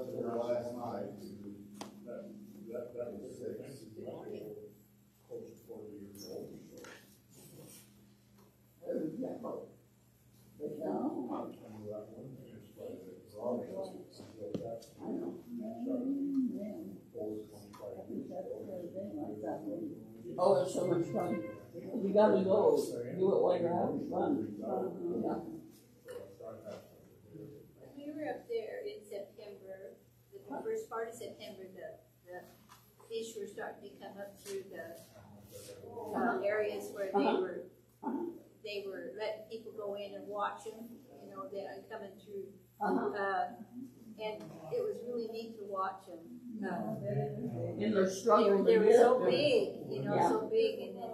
slept there last night. That, that, that was six. Close to forty years old. Oh, but no, I know that one thing is like the garage was, that I know. Man, old twenty-five years that's ago. everything like that. Oh, it's so much fun. You gotta go, do it while you're having fun. Yeah. We were up there in September, the first part of September, the, the fish were starting to come up through the, uh, areas where they Uh-huh. were, they were letting people go in and watch them, you know, they are coming through. Uh-huh. Uh, and it was really neat to watch them. Uh, In their they struggle were, they were so big, you know, Yeah. so big, and then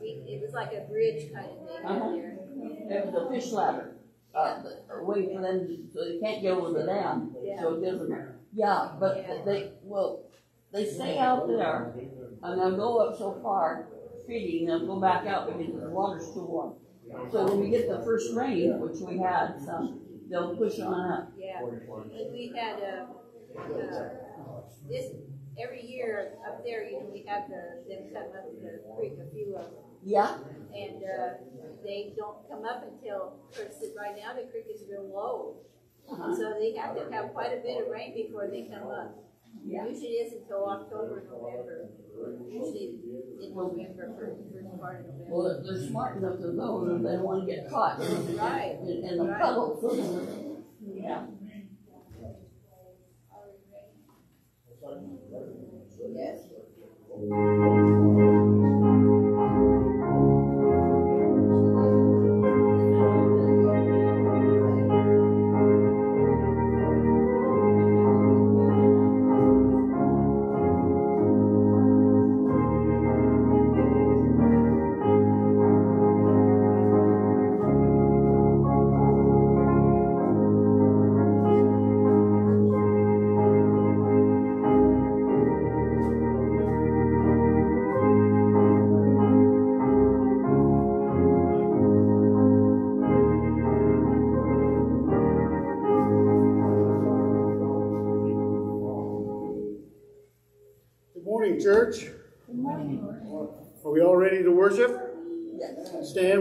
we, it was like a bridge kind of thing Uh-huh. there. It was a fish ladder, uh, a way for them, so they can't get over the dam, so it gives them, yeah, but Yeah. they, well, they stay out there, and they'll go up so far, feeding, they'll go back out because the water's too warm. So when we get the first rain, which we had some, they'll push on up. Yeah, and we had, uh, uh, this, every year up there, you know, we have the, them come up the creek, a few of them. Yeah, And, uh, they don't come up until, of course, right now the creek is real low. Uh-huh, So they have to have quite a bit of rain before they come up. yeah. Usually it is until October, November, usually in November, for first part of November. Well, they're smart enough to know that they don't wanna get caught in, Right. in in the puddle, so, yeah. Yes.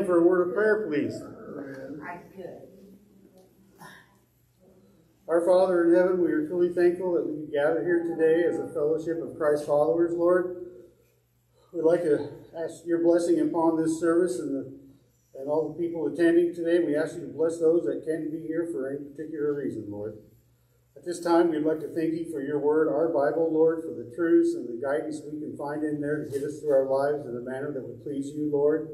Stand for a word of prayer, please. Our Father in heaven, we are truly thankful that we gather here today as a fellowship of Christ followers, Lord. We'd like to ask your blessing upon this service and the, and all the people attending today. We ask you to bless those that can't be here for any particular reason, Lord. At this time, we'd like to thank you for your word, our Bible, Lord, for the truths and the guidance we can find in there to get us through our lives in a manner that would please you, Lord.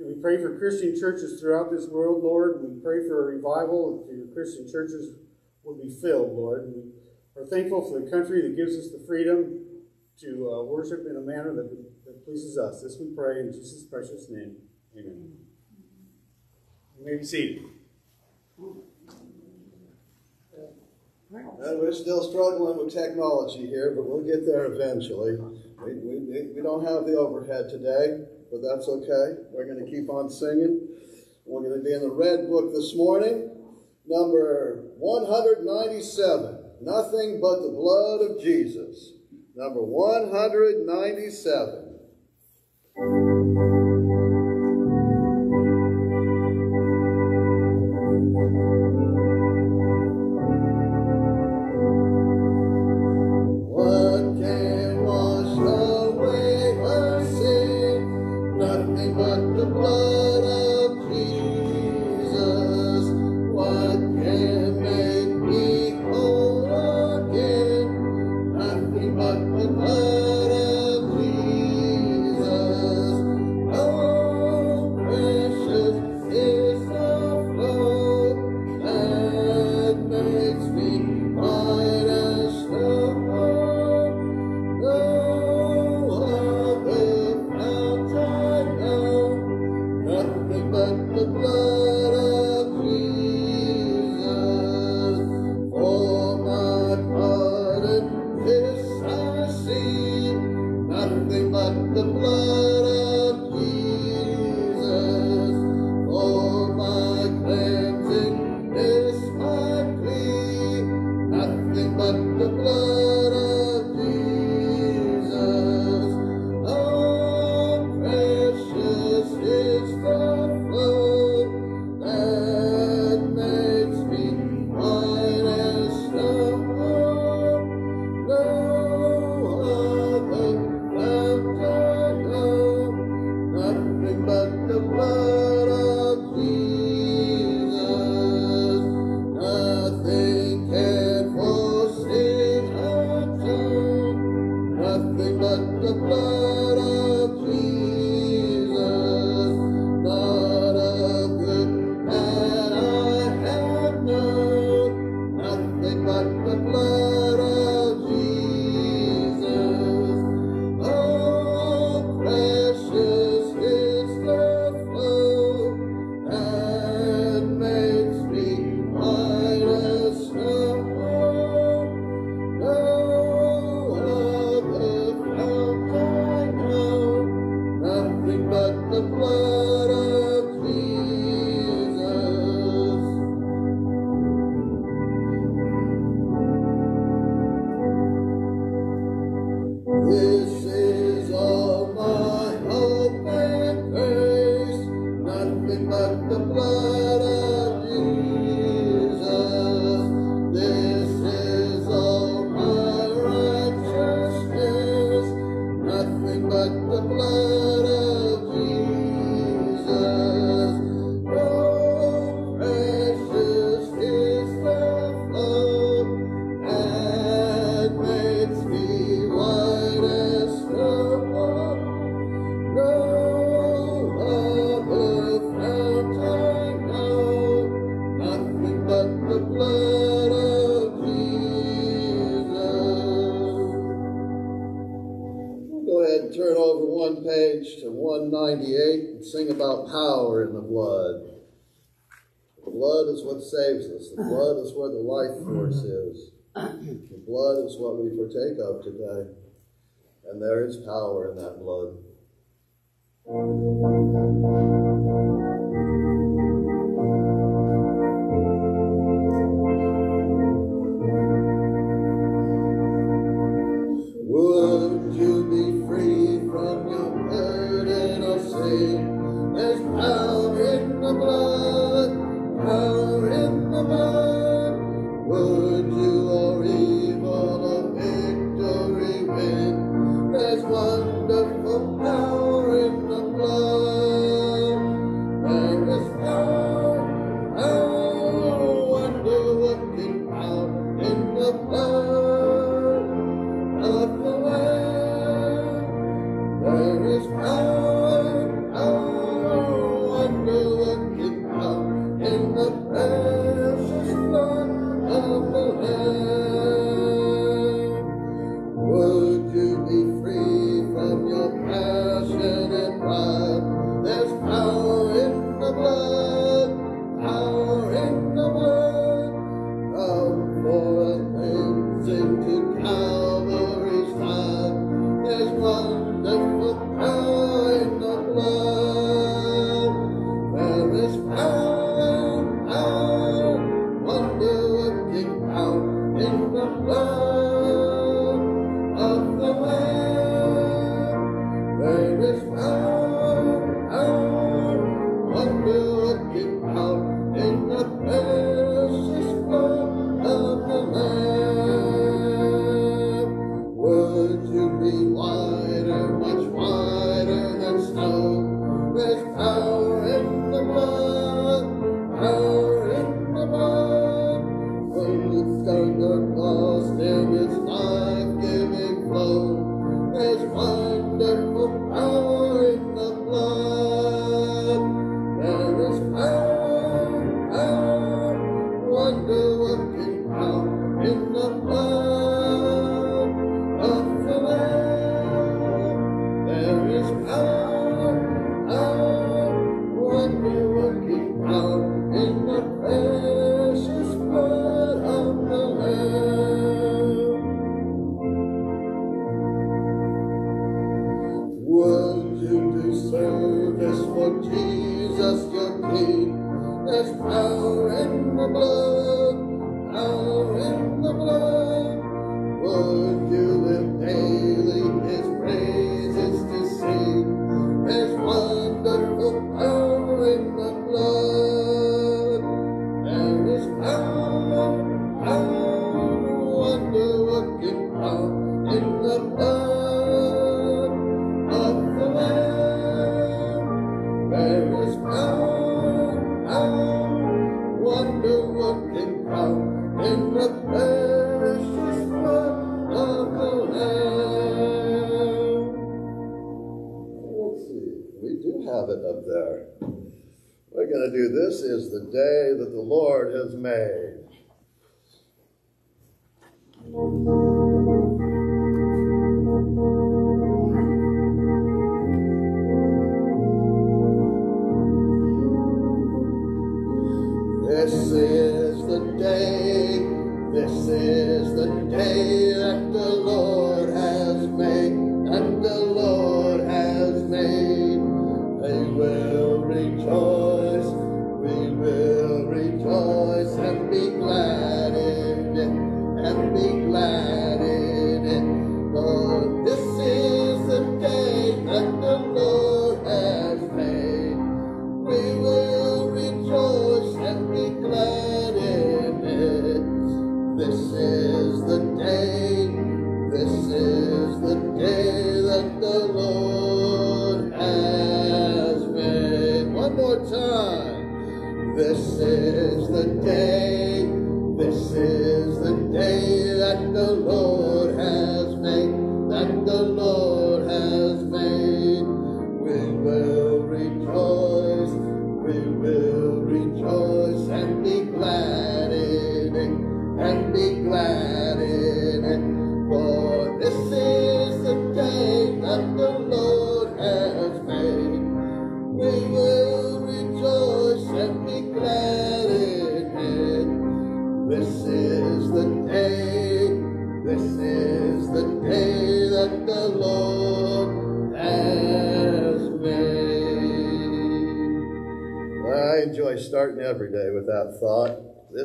We pray for Christian churches throughout this world, Lord. We pray for a revival that your Christian churches will be filled, Lord. We are thankful for the country that gives us the freedom to uh, worship in a manner that, that pleases us. This we pray in Jesus' precious name. Amen. You may be seated. And we're still struggling with technology here, but we'll get there eventually. We, we, we don't have the overhead today, but that's okay. We're going to keep on singing. We're going to be in the Red Book this morning, number 197 Nothing but the Blood of Jesus. Number 197. go ahead and turn over one page to 198 and sing about power in the blood. The blood is what saves us. The blood is where the life force is. The blood is what we partake of today. And there is power in that blood. the blood, power in the blood. Whoa.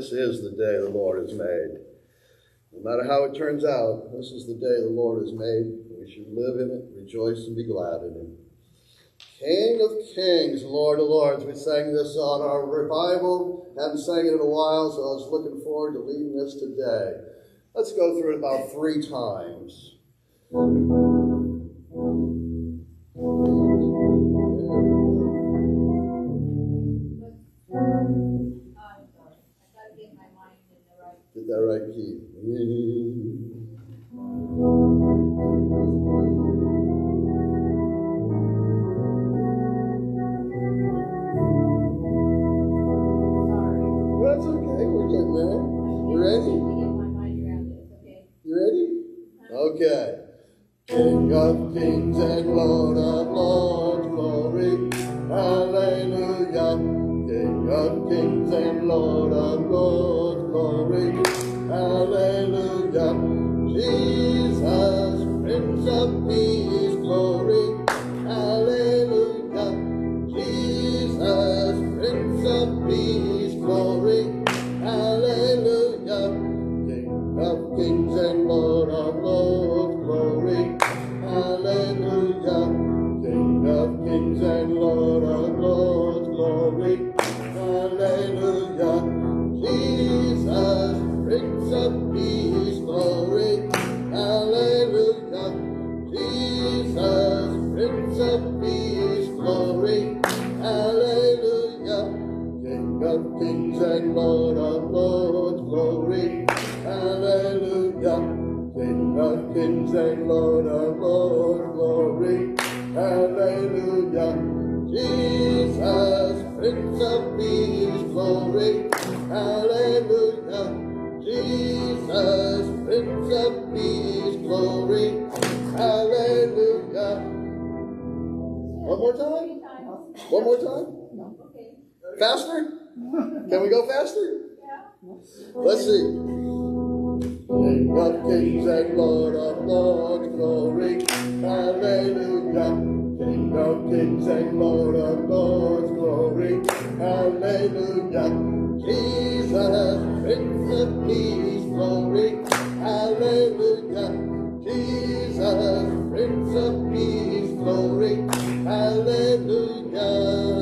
This is the day the Lord has made. No matter how it turns out, this is the day the Lord has made. We should live in it, rejoice, and be glad in it. King of kings, Lord of lords. We sang this on our revival. Haven't sang it in a while, so I was looking forward to leading this today. Let's go through it about three times. The right. That right key. Sorry. That's okay, we're getting there. You ready? Let me get my mind around this, okay? You ready? Okay. King of kings and Lord of lords, glory, hallelujah. King of kings and Lord of lords, glory, hallelujah. Jesus, Prince of peace, glory, of kings and Lord of lords, glory, hallelujah. King of kings and Lord of lords, glory, hallelujah. Jesus, Prince of peace, glory, hallelujah. Jesus, Prince of peace, glory, hallelujah. One more time? One more time? okay, Faster? Can we go faster? yeah. Let's see. King of kings and Lord of lords, glory, hallelujah. King of kings and Lord of lords, glory, hallelujah. Jesus, Prince of peace, glory, hallelujah. Jesus, Prince of peace, glory, hallelujah.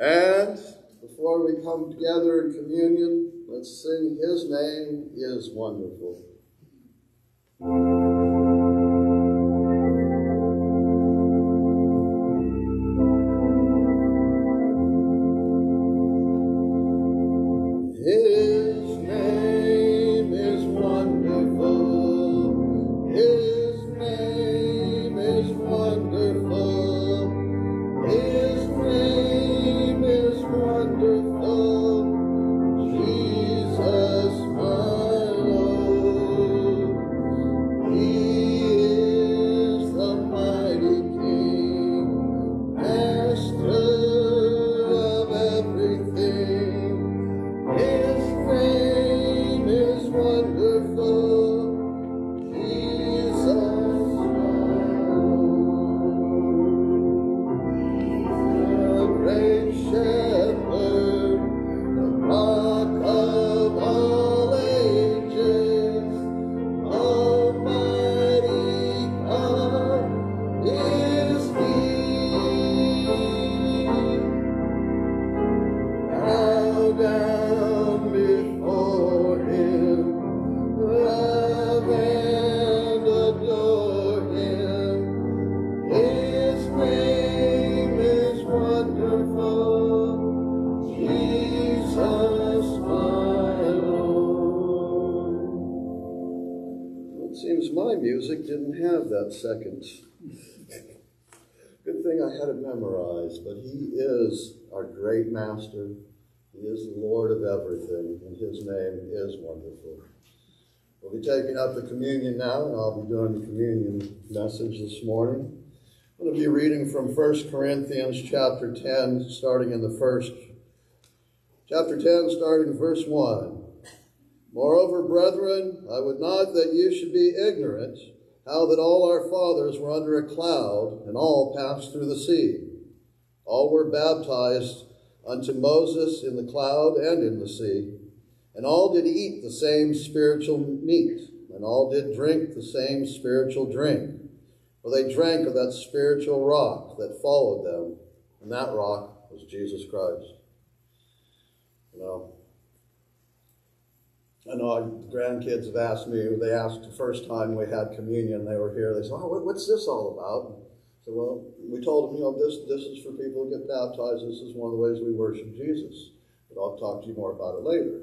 And before we come together in communion, let's sing His name is wonderful. His I had it memorized, but He is our great Master. He is the Lord of everything, and His name is wonderful. We'll be taking up the communion now, and I'll be doing the communion message this morning. I'm going to be reading from 1 Corinthians chapter 10, starting in the first. Chapter 10, starting in verse 1. Moreover, brethren, I would not that you should be ignorant how that all our fathers were under a cloud, and all passed through the sea. All were baptized unto Moses in the cloud and in the sea, and all did eat the same spiritual meat, and all did drink the same spiritual drink. For they drank of that spiritual rock that followed them, and that rock was Jesus Christ. You know, I know grandkids have asked me, they asked the first time we had communion, they were here, they said, Oh, what's this all about? So, well, we told them, you know, this, this is for people who get baptized. This is one of the ways we worship Jesus. But I'll talk to you more about it later.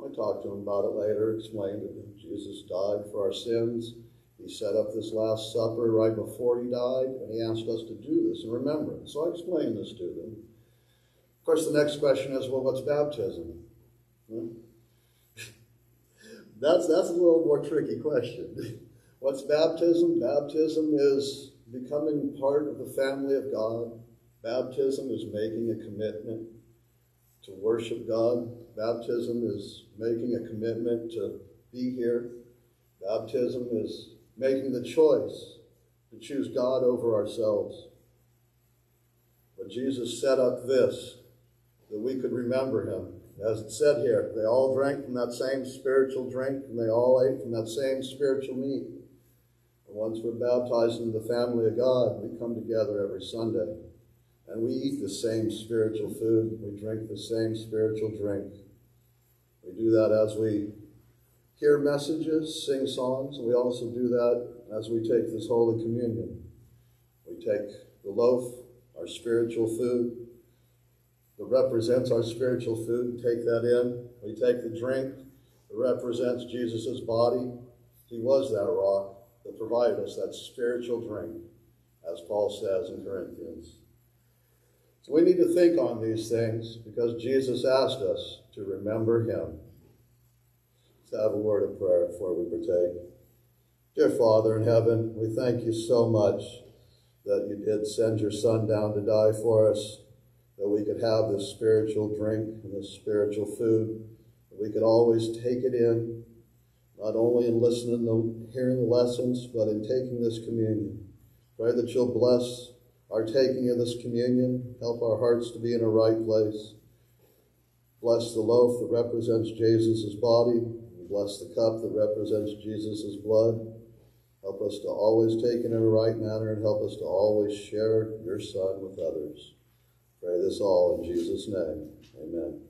I talked to them about it later, explained that Jesus died for our sins. He set up this Last Supper right before he died, and he asked us to do this in remembrance. So I explained this to them. Of course, the next question is, well, what's baptism? Hmm? That's, that's a little more tricky question. what's baptism? Baptism is becoming part of the family of God. Baptism is making a commitment to worship God. Baptism is making a commitment to be here. Baptism is making the choice to choose God over ourselves. But Jesus set up this that we could remember him. As it said here, they all drank from that same spiritual drink and they all ate from that same spiritual meat. And once we're baptized into the family of God, we come together every Sunday and we eat the same spiritual food, we drink the same spiritual drink. We do that as we hear messages, sing songs, and we also do that as we take this Holy Communion. We take the loaf, our spiritual food, that represents our spiritual food, take that in. We take the drink that represents Jesus' body. He was that rock that provided us that spiritual drink, as Paul says in Corinthians. So we need to think on these things because Jesus asked us to remember him. Let's have a word of prayer before we partake. Dear Father in heaven, we thank you so much that you did send your Son down to die for us, that we could have this spiritual drink and this spiritual food, that we could always take it in, not only in listening to hearing the lessons, but in taking this communion. Pray that you'll bless our taking of this communion, help our hearts to be in a right place. Bless the loaf that represents Jesus' body, bless the cup that represents Jesus' blood. Help us to always take it in a right manner and help us to always share your Son with others. Pray this all in Jesus' name. Amen.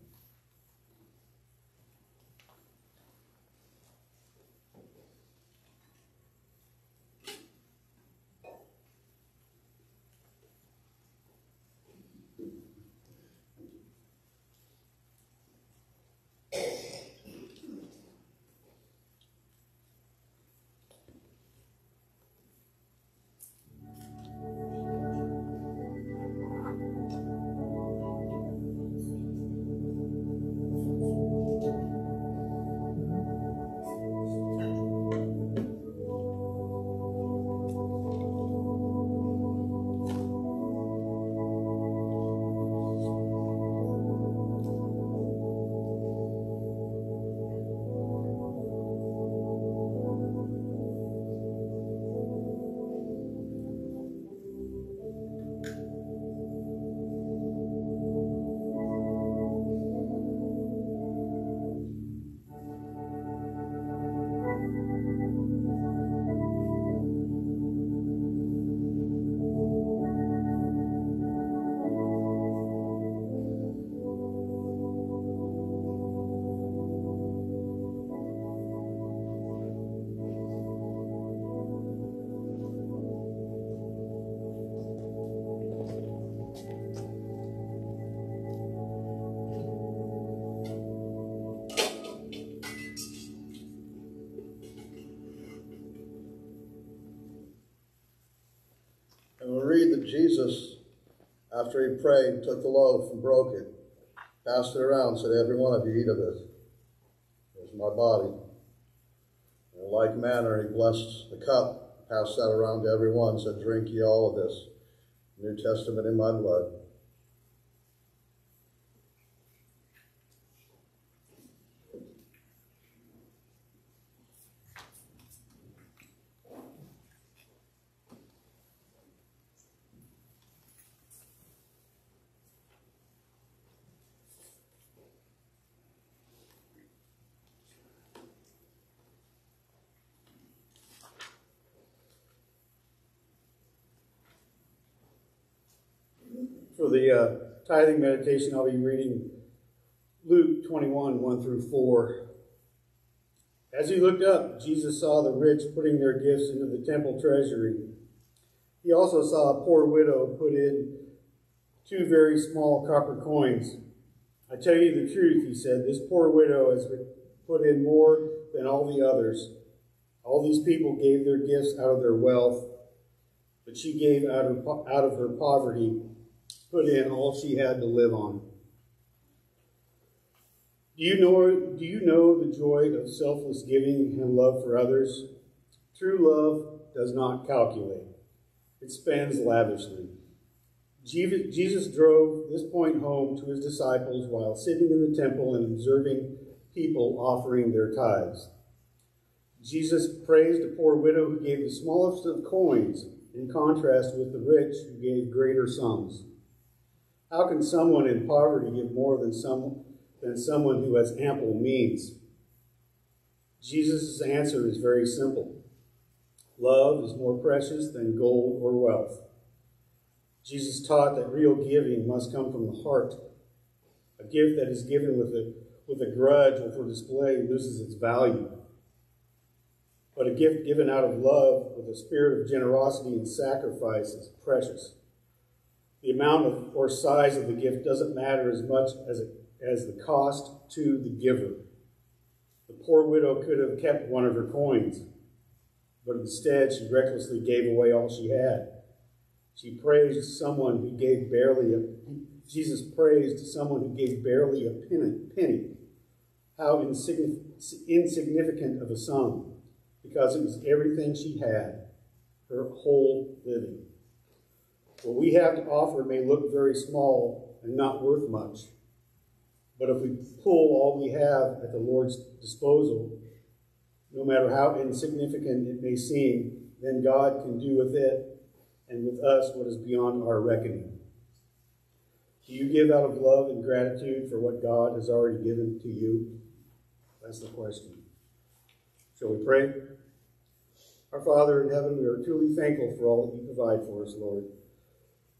After he prayed, took the loaf and broke it, passed it around, said, Every one of you eat of this. It's my body. In like manner, he blessed the cup, passed that around to everyone, said, Drink ye all of this. New Testament in my blood. For the uh, tithing meditation, I'll be reading Luke 21 1 through 4. As he looked up, Jesus saw the rich putting their gifts into the temple treasury. He also saw a poor widow put in two very small copper coins. I tell you the truth, he said, this poor widow has put in more than all the others. All these people gave their gifts out of their wealth, but she gave out of, out of her poverty put in all she had to live on. Do you know do you know the joy of selfless giving and love for others? True love does not calculate. It spends lavishly. Jesus drove this point home to his disciples while sitting in the temple and observing people offering their tithes. Jesus praised a poor widow who gave the smallest of coins in contrast with the rich who gave greater sums. How can someone in poverty give more than, some, than someone who has ample means? Jesus' answer is very simple. Love is more precious than gold or wealth. Jesus taught that real giving must come from the heart. A gift that is given with a, with a grudge or for display loses its value. But a gift given out of love with a spirit of generosity and sacrifice is precious. The amount of or size of the gift doesn't matter as much as, it, as the cost to the giver. The poor widow could have kept one of her coins, but instead she recklessly gave away all she had. She praised someone who gave barely a Jesus praised someone who gave barely a penny. How insignificant of a sum, because it was everything she had, her whole living. What we have to offer may look very small and not worth much. But if we pull all we have at the Lord's disposal, no matter how insignificant it may seem, then God can do with it and with us what is beyond our reckoning. Do you give out of love and gratitude for what God has already given to you? That's the question. Shall we pray? Our Father in heaven, we are truly thankful for all that you provide for us, Lord.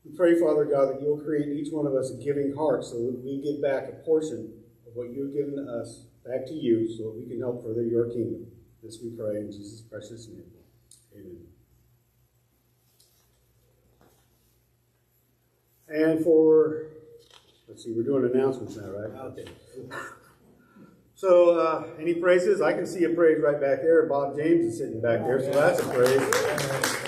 We pray, Father God, that you'll create each one of us a giving heart so that we give back a portion of what you've given to us back to you so that we can help further your kingdom. This we pray in Jesus' precious name. Amen. And for, let's see, we're doing announcements now, right? Okay. So, uh, any praises? I can see a praise right back there. Bob James is sitting back there, so that's a praise.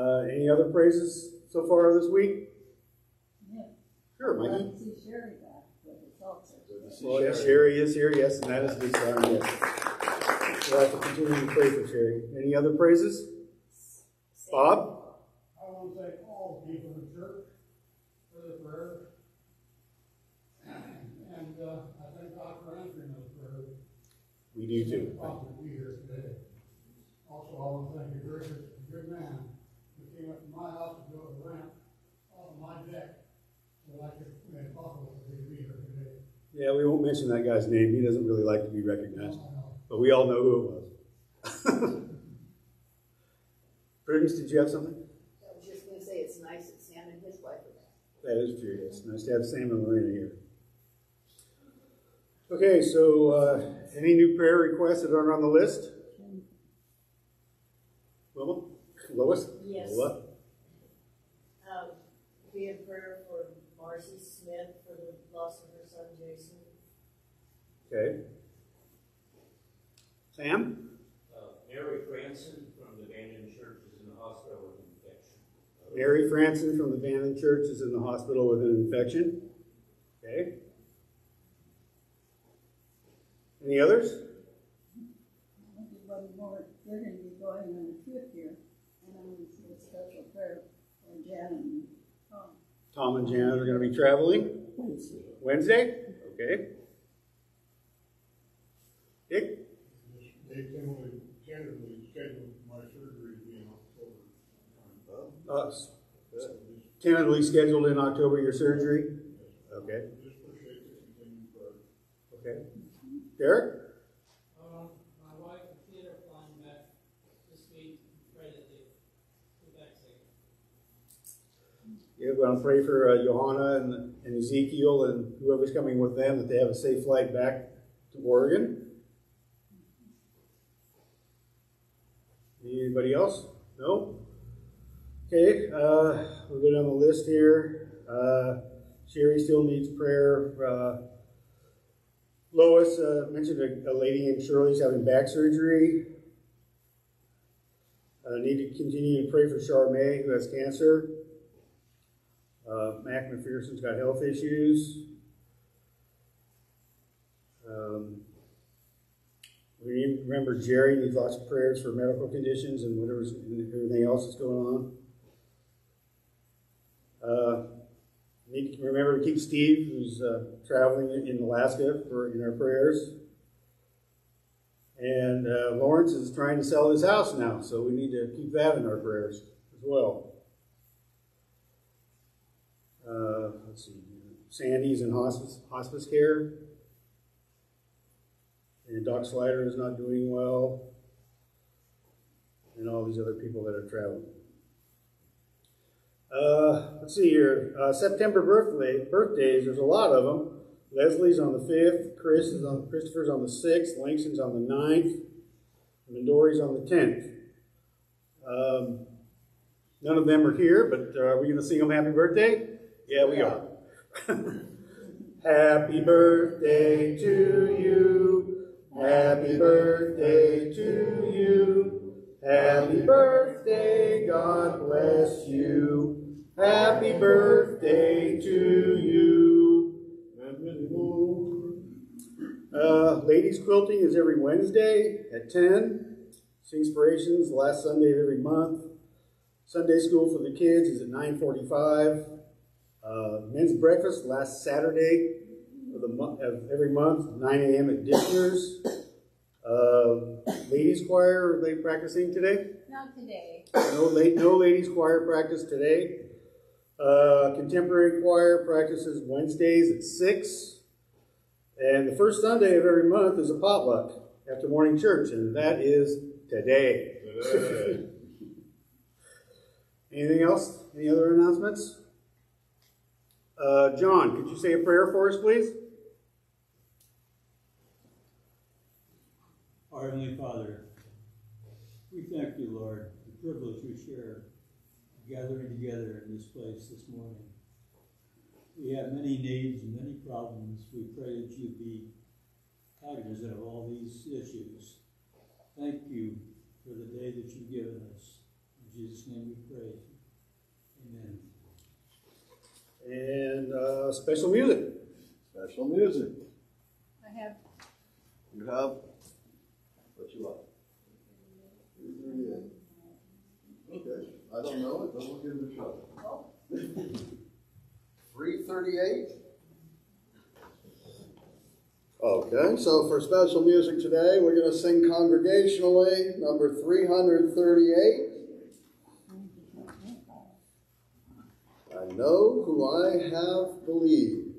Uh, any other praises so far this week? Yeah. Sure, I'd Mikey. like see Sherry back, but it's also. Well, yes, Sherry is here, yes, and that is good sign, yes. We'll have to continue to pray for Sherry. Any other praises? Bob? I want to thank all the people in the church for their prayer. And, uh, I thank God for answering those prayers. We do too. Possible to be here today. Also, I want to thank you, Rick, good man, who came up to my house to build a ramp off of my deck, so I could, make it possible for me to be here today. Yeah, we won't mention that guy's name. He doesn't really like to be recognized, but we all know who it was. Prudence, did you have something? I was just gonna say, it's nice that Sam and his wife are back. That is true, yes. Nice to have Sam and Lorena here. Okay, so uh, any new prayer requests that aren't on the list? Lois? Yes. Lola? Um, be in prayer for Marcy Smith for the loss of her son Jason. Okay. Sam? Uh, Mary Franson from the Abandoned Church is in the hospital with an infection. Mary Franson from the Bandon Church is in the hospital with an infection. Okay. Any others? Everybody more, they're gonna be going on a trip here, and I'm gonna say special prayer Jan and Tom. Tom and Janet are gonna be traveling Wednesday. Wednesday, okay? Dick? They tentatively, tentatively scheduled my surgery to be in October. Uh, tentatively scheduled in October, your surgery? Okay, Just appreciate the continued okay. Derek? Um, my wife and kid are flying back this week, pray that they get back safe. You're gonna pray for uh, Johanna and, and Ezekiel and whoever's coming with them, that they have a safe flight back to Oregon. Anybody else? No? Okay, uh, we'll go down the list here. Uh, Sherry still needs prayer. Uh, Lois uh, mentioned a, a lady named Shirley's having back surgery. Uh, need to continue to pray for Charmaine, who has cancer. Uh, Mac McPherson's got health issues. Um, we remember Jerry needs lots of prayers for medical conditions and whatever's and everything else that's going on. Uh, need to remember to keep Steve, who's uh, traveling in Alaska, for in our prayers. And uh, Lawrence is trying to sell his house now, so we need to keep that in our prayers as well. Uh, let's see, Sandy's in hospice, hospice care. And Doc Slider is not doing well. And all these other people that are traveling. Uh, let's see here. Uh, September birthday birthdays. There's a lot of them. Leslie's on the fifth. Chris is on. Christopher's on the sixth. Langston's on the 9th. Mindori's on the tenth. Um, none of them are here, but uh, are we going to sing them happy birthday? Yeah, we are. happy birthday to you. Happy birthday to you. Happy birthday, God bless you. Happy birthday to you. Uh, ladies quilting is every Wednesday at 10. Singspirations, the last Sunday of every month. Sunday school for the kids is at 945. Uh, men's breakfast last Saturday of the month of every month, 9 a.m. at Dishner's. Uh, ladies choir, are they practicing today? Not today. No, late, no ladies choir practice today. Uh, contemporary choir practices Wednesdays at six, and the first Sunday of every month is a potluck after morning church, and that is today. Anything else? Any other announcements? Uh, John, could you say a prayer for us, please? Our Heavenly Father, we thank you, Lord, the privilege we share gathering together in this place this morning. We have many needs and many problems. We pray that you be cognizant of all these issues. Thank you for the day that you've given us. In Jesus' name we pray. Amen. And uh, special music. Special music. I have. You have? What you like? Okay. I don't know it, but we'll give it a shot. Oh. 338. Okay, so for special music today, we're going to sing congregationally number 338. Know who I have believed.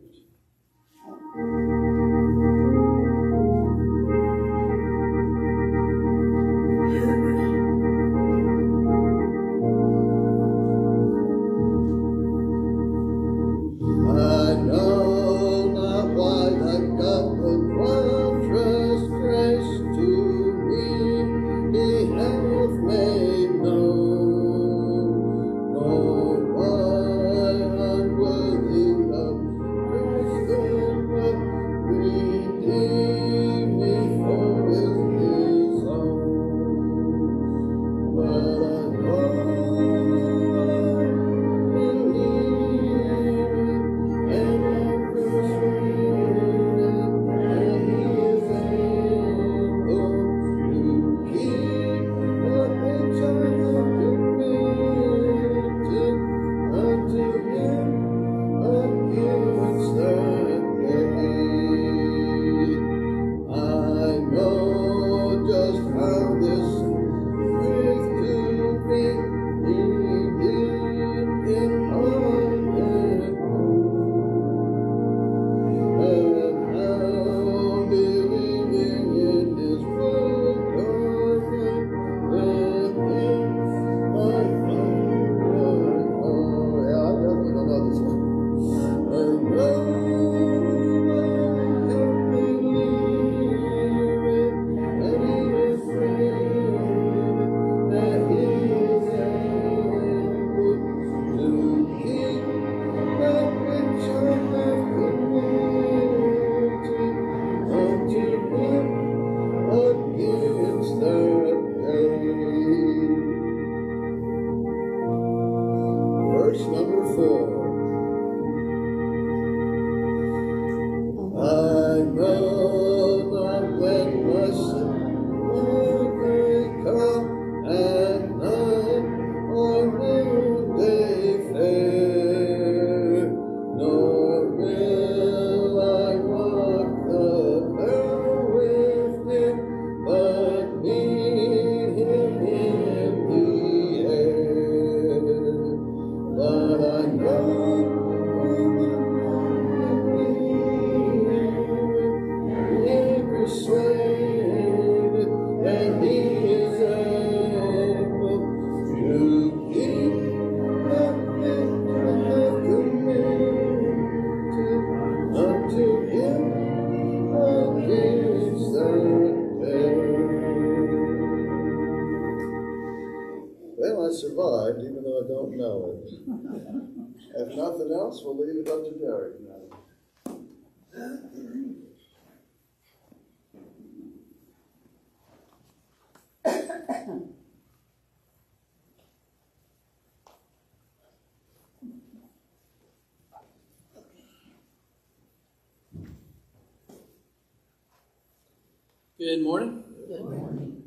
Good morning. Good morning.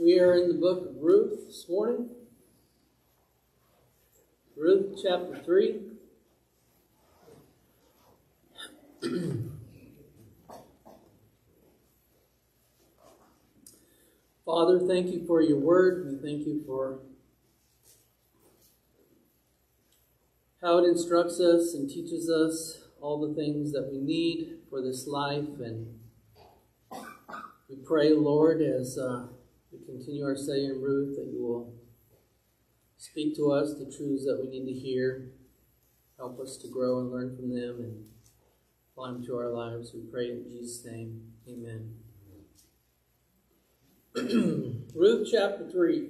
We are in the book of Ruth this morning. Ruth chapter 3. Father, thank you for your word. We thank you for how it instructs us and teaches us all the things that we need for this life. And we pray, Lord, as uh, we continue our study in Ruth, that you will speak to us the truths that we need to hear. Help us to grow and learn from them and apply them to our lives. We pray in Jesus' name. Amen. Ruth chapter 3.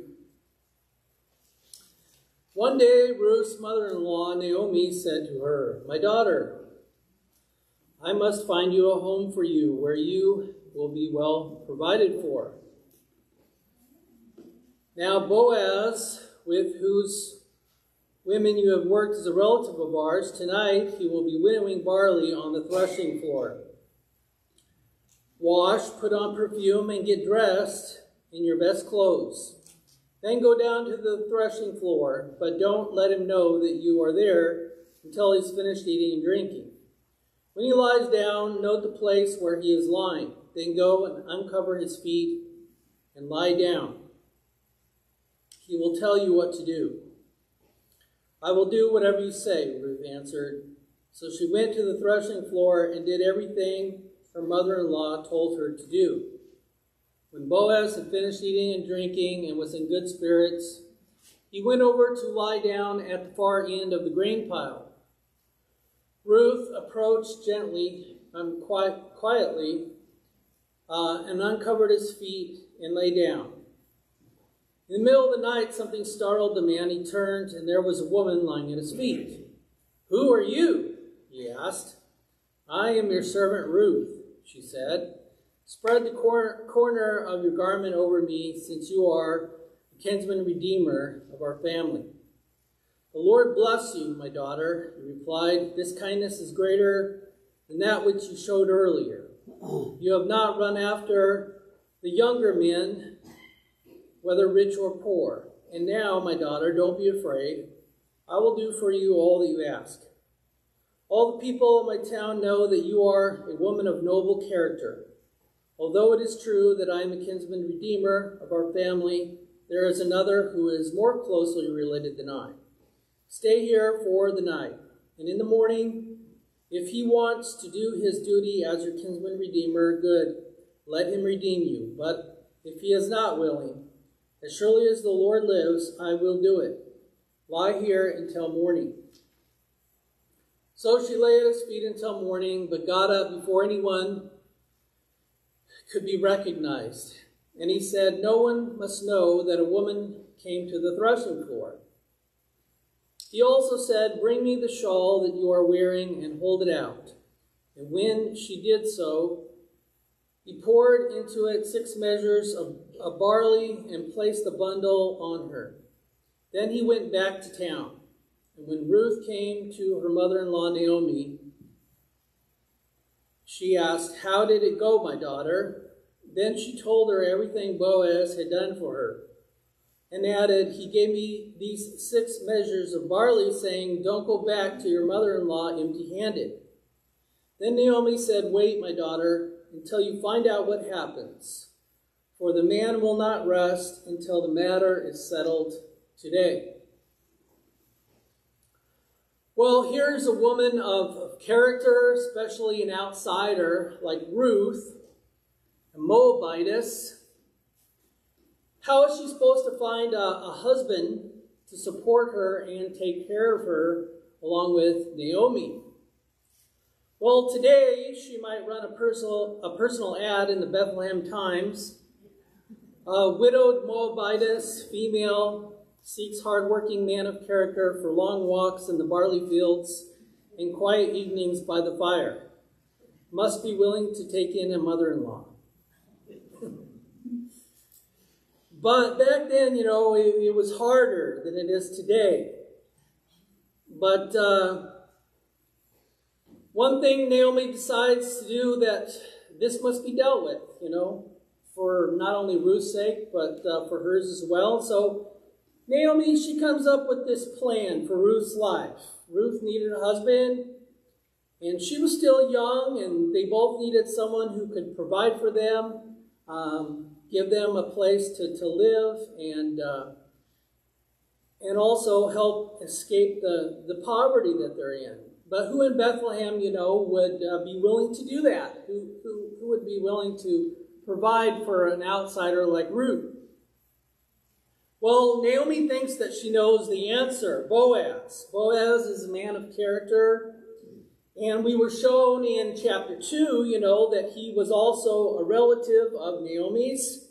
One day, Ruth's mother in law, Naomi, said to her, My daughter, I must find you a home for you where you will be well provided for. Now, Boaz, with whose women you have worked as a relative of ours, tonight he will be winnowing barley on the threshing floor. Wash, put on perfume, and get dressed in your best clothes. Then go down to the threshing floor, but don't let him know that you are there until he's finished eating and drinking. When he lies down, note the place where he is lying. Then go and uncover his feet and lie down. He will tell you what to do. I will do whatever you say, Ruth answered. So she went to the threshing floor and did everything her mother in law told her to do. When Boaz had finished eating and drinking and was in good spirits, he went over to lie down at the far end of the grain pile. Ruth approached gently, quiet, quietly, uh, and uncovered his feet and lay down. In the middle of the night, something startled the man. He turned, and there was a woman lying at his feet. Who are you? he asked. I am your servant Ruth, she said. Spread the cor- corner of your garment over me, since you are the kinsman redeemer of our family. The Lord bless you, my daughter, he replied. This kindness is greater than that which you showed earlier. You have not run after the younger men, whether rich or poor. And now, my daughter, don't be afraid. I will do for you all that you ask. All the people of my town know that you are a woman of noble character. Although it is true that I am a kinsman redeemer of our family, there is another who is more closely related than I. Stay here for the night, and in the morning, if he wants to do his duty as your kinsman redeemer, good, let him redeem you. But if he is not willing, as surely as the Lord lives, I will do it. Lie here until morning. So she lay at his feet until morning, but got up before anyone could be recognized. And he said, No one must know that a woman came to the threshing floor. He also said, Bring me the shawl that you are wearing and hold it out. And when she did so, he poured into it six measures of, of barley and placed the bundle on her. Then he went back to town. And when Ruth came to her mother in law, Naomi, she asked, How did it go, my daughter? Then she told her everything Boaz had done for her, and added, He gave me these six measures of barley, saying, Don't go back to your mother in law empty handed. Then Naomi said, Wait, my daughter, until you find out what happens, for the man will not rest until the matter is settled today. Well, here's a woman of, character, especially an outsider like Ruth, a Moabitess. How is she supposed to find a, a husband to support her and take care of her along with Naomi? Well, today she might run a personal, a personal ad in the Bethlehem Times. A widowed Moabitess female seeks hardworking man of character for long walks in the barley fields and quiet evenings by the fire. Must be willing to take in a mother in law. But back then, you know, it, it, was harder than it is today. But uh, one thing Naomi decides to do that this must be dealt with, you know, for not only Ruth's sake, but uh, for hers as well. So Naomi, she comes up with this plan for Ruth's life. Ruth needed a husband, and she was still young, and they both needed someone who could provide for them, um, give them a place to, to live, and uh, and also help escape the, the poverty that they're in. But who in Bethlehem, you know, would uh, be willing to do that? Who, who, who would be willing to provide for an outsider like Ruth? Well, Naomi thinks that she knows the answer Boaz. Boaz is a man of character. And we were shown in chapter 2, you know, that he was also a relative of Naomi's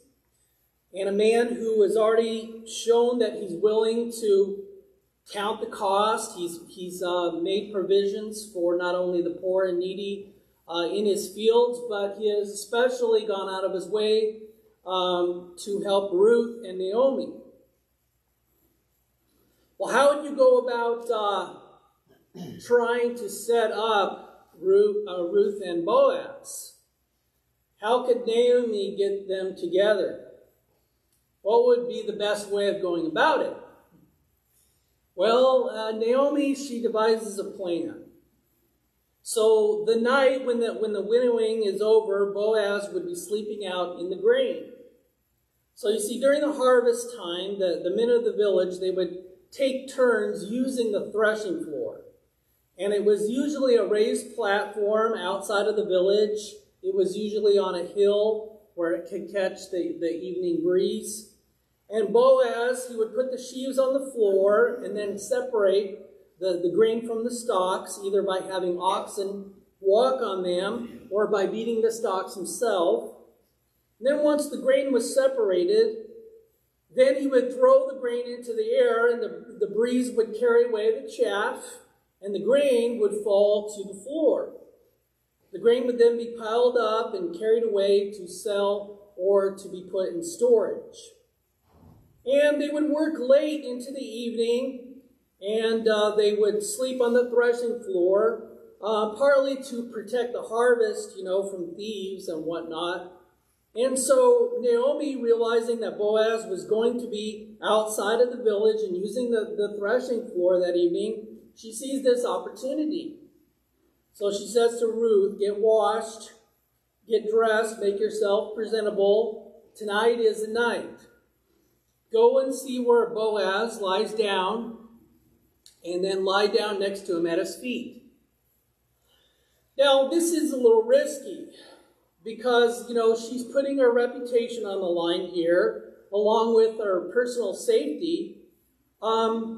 and a man who has already shown that he's willing to count the cost. He's, he's uh, made provisions for not only the poor and needy uh, in his fields, but he has especially gone out of his way um, to help Ruth and Naomi. Well, how would you go about uh, trying to set up Ruth, uh, Ruth and Boaz? How could Naomi get them together? What would be the best way of going about it? Well, uh, Naomi, she devises a plan. So the night when the, when the winnowing is over, Boaz would be sleeping out in the grain. So you see, during the harvest time, the, the men of the village, they would take turns using the threshing floor. And it was usually a raised platform outside of the village. It was usually on a hill where it could catch the, the evening breeze. And Boaz, he would put the sheaves on the floor and then separate the, the grain from the stalks, either by having oxen walk on them or by beating the stalks himself. And then once the grain was separated, then he would throw the grain into the air, and the, the breeze would carry away the chaff, and the grain would fall to the floor. The grain would then be piled up and carried away to sell or to be put in storage. And they would work late into the evening, and uh, they would sleep on the threshing floor, uh, partly to protect the harvest, you know, from thieves and whatnot. And so Naomi, realizing that Boaz was going to be outside of the village and using the, the threshing floor that evening, she sees this opportunity. So she says to Ruth, Get washed, get dressed, make yourself presentable. Tonight is the night. Go and see where Boaz lies down, and then lie down next to him at his feet. Now, this is a little risky because, you know, she's putting her reputation on the line here, along with her personal safety. Um,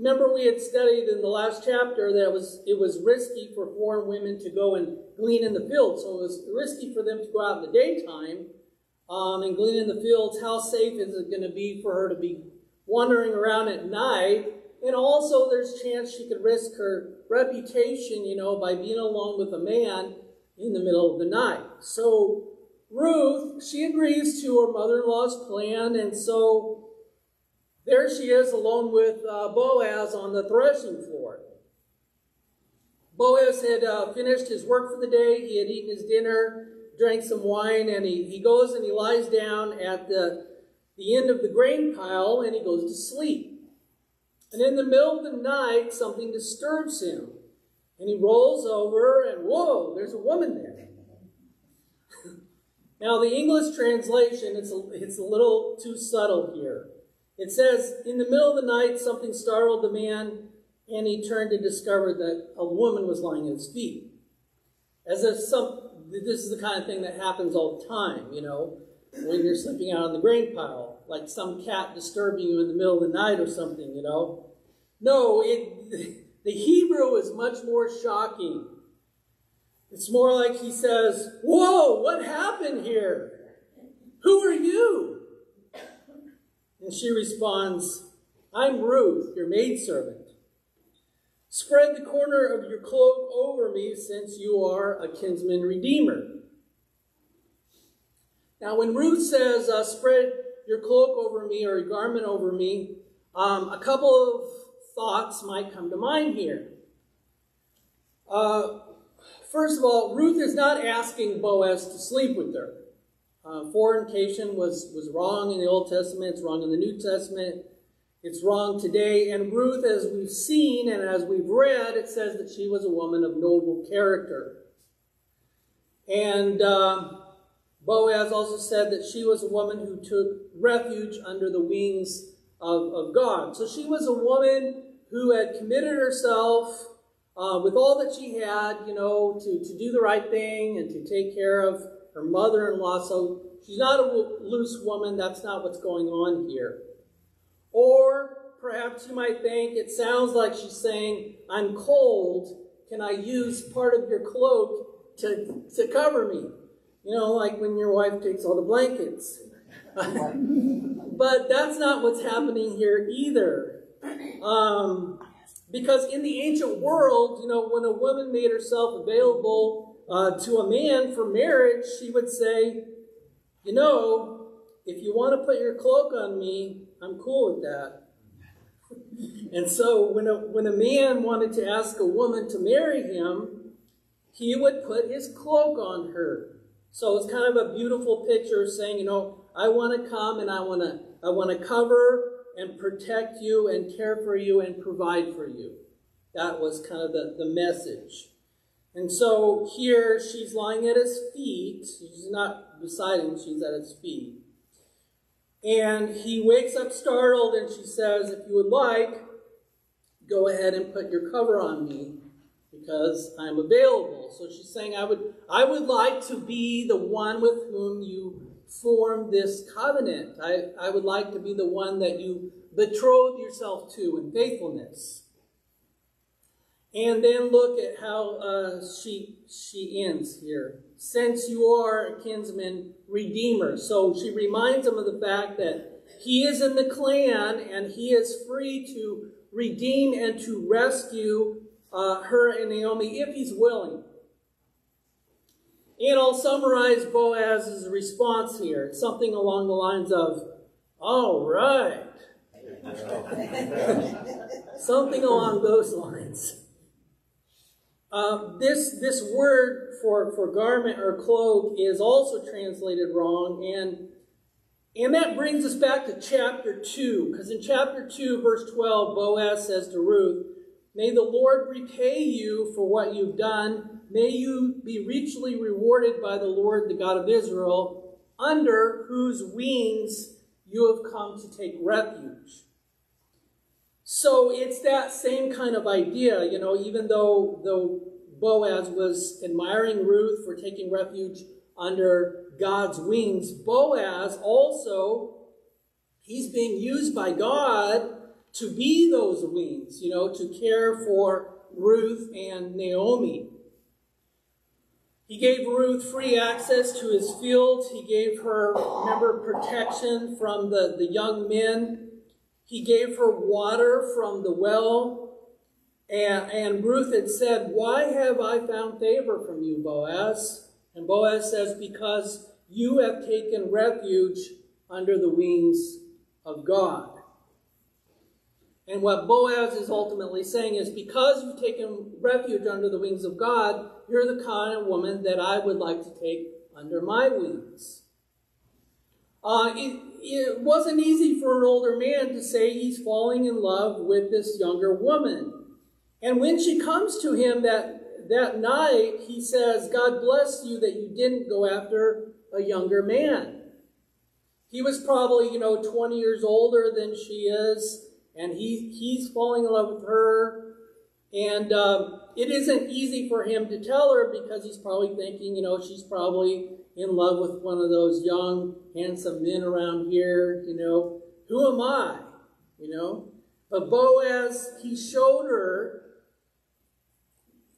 remember, we had studied in the last chapter that it was, it was risky for foreign women to go and glean in the fields. So it was risky for them to go out in the daytime um, and glean in the fields. How safe is it going to be for her to be wandering around at night? And also, there's chance she could risk her reputation, you know, by being alone with a man in the middle of the night. So Ruth, she agrees to her mother-in-law's plan, and so there she is alone with uh, Boaz on the threshing floor. Boaz had uh, finished his work for the day. He had eaten his dinner, drank some wine, and he, he goes and he lies down at the, the end of the grain pile and he goes to sleep. And in the middle of the night, something disturbs him. And he rolls over, and whoa, there's a woman there. now, the English translation, it's a, it's a little too subtle here. It says, In the middle of the night, something startled the man, and he turned and discovered that a woman was lying at his feet. As if some, this is the kind of thing that happens all the time, you know, when you're sleeping out on the grain pile, like some cat disturbing you in the middle of the night or something, you know. No, it. The Hebrew is much more shocking. It's more like he says, Whoa, what happened here? Who are you? And she responds, I'm Ruth, your maidservant. Spread the corner of your cloak over me, since you are a kinsman redeemer. Now, when Ruth says, uh, spread your cloak over me or your garment over me, um, a couple of thoughts might come to mind here. Uh, first of all, Ruth is not asking Boaz to sleep with her. Uh, fornication was, was wrong in the Old Testament, it's wrong in the New Testament, it's wrong today. And Ruth, as we've seen and as we've read, it says that she was a woman of noble character. And um, Boaz also said that she was a woman who took refuge under the wings of, of God. So she was a woman who had committed herself uh, with all that she had, you know, to, to do the right thing and to take care of her mother in law. So she's not a loose woman. That's not what's going on here. Or perhaps you might think it sounds like she's saying, I'm cold. Can I use part of your cloak to, to cover me? You know, like when your wife takes all the blankets. but that's not what's happening here either. Um, because in the ancient world, you know, when a woman made herself available uh, to a man for marriage, she would say, you know, if you want to put your cloak on me, I'm cool with that. and so when a, when a man wanted to ask a woman to marry him, he would put his cloak on her. So it's kind of a beautiful picture saying, you know, I want to come and I want to I want to cover and protect you and care for you and provide for you. That was kind of the, the message. And so here she's lying at his feet. She's not beside him, she's at his feet. And he wakes up startled and she says, If you would like, go ahead and put your cover on me because I'm available. So she's saying, I would, I would like to be the one with whom you form this covenant. I, I would like to be the one that you betroth yourself to in faithfulness. And then look at how uh, she, she ends here. Since you are a kinsman redeemer. So she reminds him of the fact that he is in the clan and he is free to redeem and to rescue uh, her and Naomi if he's willing. And I'll summarize Boaz's response here. It's something along the lines of, all right. something along those lines. Uh, this, this word for, for garment or cloak is also translated wrong, and, and that brings us back to chapter 2, because in chapter 2, verse 12, Boaz says to Ruth, May the Lord repay you for what you've done. May you be richly rewarded by the Lord, the God of Israel, under whose wings you have come to take refuge. So it's that same kind of idea, you know, even though, though Boaz was admiring Ruth for taking refuge under God's wings, Boaz also, he's being used by God to be those wings, you know, to care for Ruth and Naomi. He gave Ruth free access to his fields. He gave her, remember, protection from the, the young men he gave her water from the well. And, and Ruth had said, Why have I found favor from you, Boaz? And Boaz says, Because you have taken refuge under the wings of God. And what Boaz is ultimately saying is because you've taken refuge under the wings of God, you're the kind of woman that I would like to take under my wings. Uh, it, it wasn't easy for an older man to say he's falling in love with this younger woman. And when she comes to him that, that night, he says, God bless you that you didn't go after a younger man. He was probably, you know, 20 years older than she is, and he, he's falling in love with her. And um, it isn't easy for him to tell her because he's probably thinking, you know, she's probably in love with one of those young, handsome men around here, you know. Who am I? You know? But Boaz, he showed her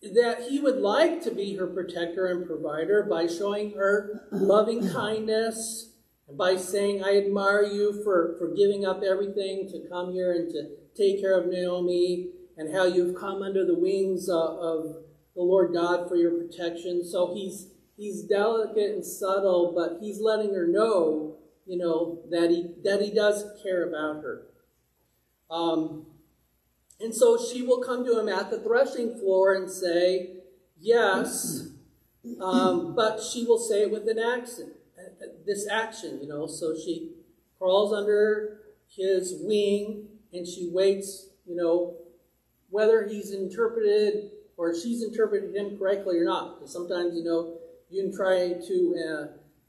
that he would like to be her protector and provider by showing her loving kindness and by saying, I admire you for, for giving up everything to come here and to take care of Naomi, and how you've come under the wings uh, of the Lord God for your protection. So he's he's delicate and subtle, but he's letting her know, you know, that he that he does care about her. Um, and so she will come to him at the threshing floor and say, Yes, um, but she will say it with an accent, this action, you know. So she crawls under his wing and she waits, you know, whether he's interpreted or she's interpreted him correctly or not. Because sometimes, you know, you can try to uh,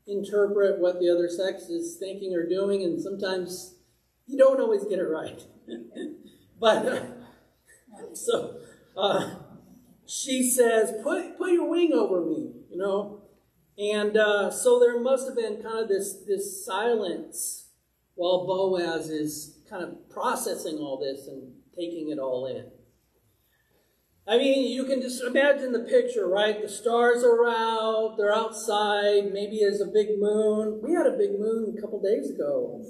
interpret what the other sex is thinking or doing, and sometimes you don't always get it right. but uh, so uh, she says, "Put put your wing over me," you know, and uh, so there must have been kind of this this silence while Boaz is kind of processing all this and taking it all in. I mean, you can just imagine the picture, right? The stars are out, they're outside, maybe there's a big moon. We had a big moon a couple days ago.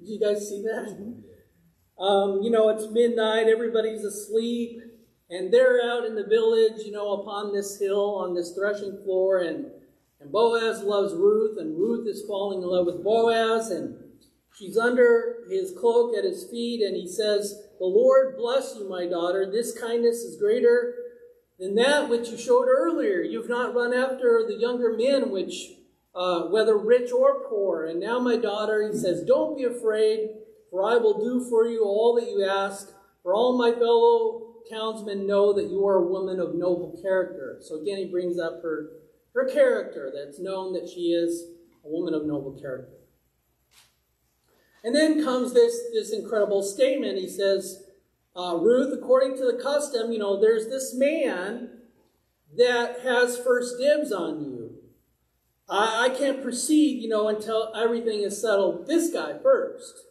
Did you guys see that? Um, you know, it's midnight, everybody's asleep, and they're out in the village, you know, upon this hill on this threshing floor, and, and Boaz loves Ruth, and Ruth is falling in love with Boaz, and she's under his cloak at his feet, and he says, the Lord bless you, my daughter. This kindness is greater than that which you showed earlier. You've not run after the younger men, which, uh, whether rich or poor. And now, my daughter, he says, don't be afraid, for I will do for you all that you ask. For all my fellow townsmen know that you are a woman of noble character. So again, he brings up her, her character, that's known that she is a woman of noble character. And then comes this, this incredible statement. He says, uh, Ruth, according to the custom, you know, there's this man that has first dibs on you. I, I can't proceed, you know, until everything is settled. This guy first.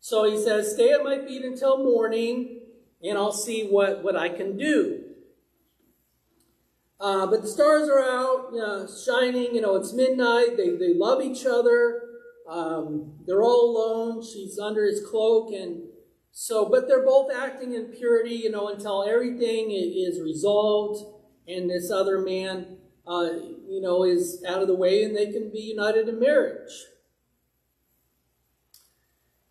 So he says, stay at my feet until morning, and I'll see what, what I can do. Uh, but the stars are out, uh, shining, you know, it's midnight. They, they love each other. Um, they're all alone. She's under his cloak, and so, but they're both acting in purity, you know, until everything is resolved, and this other man, uh, you know, is out of the way, and they can be united in marriage.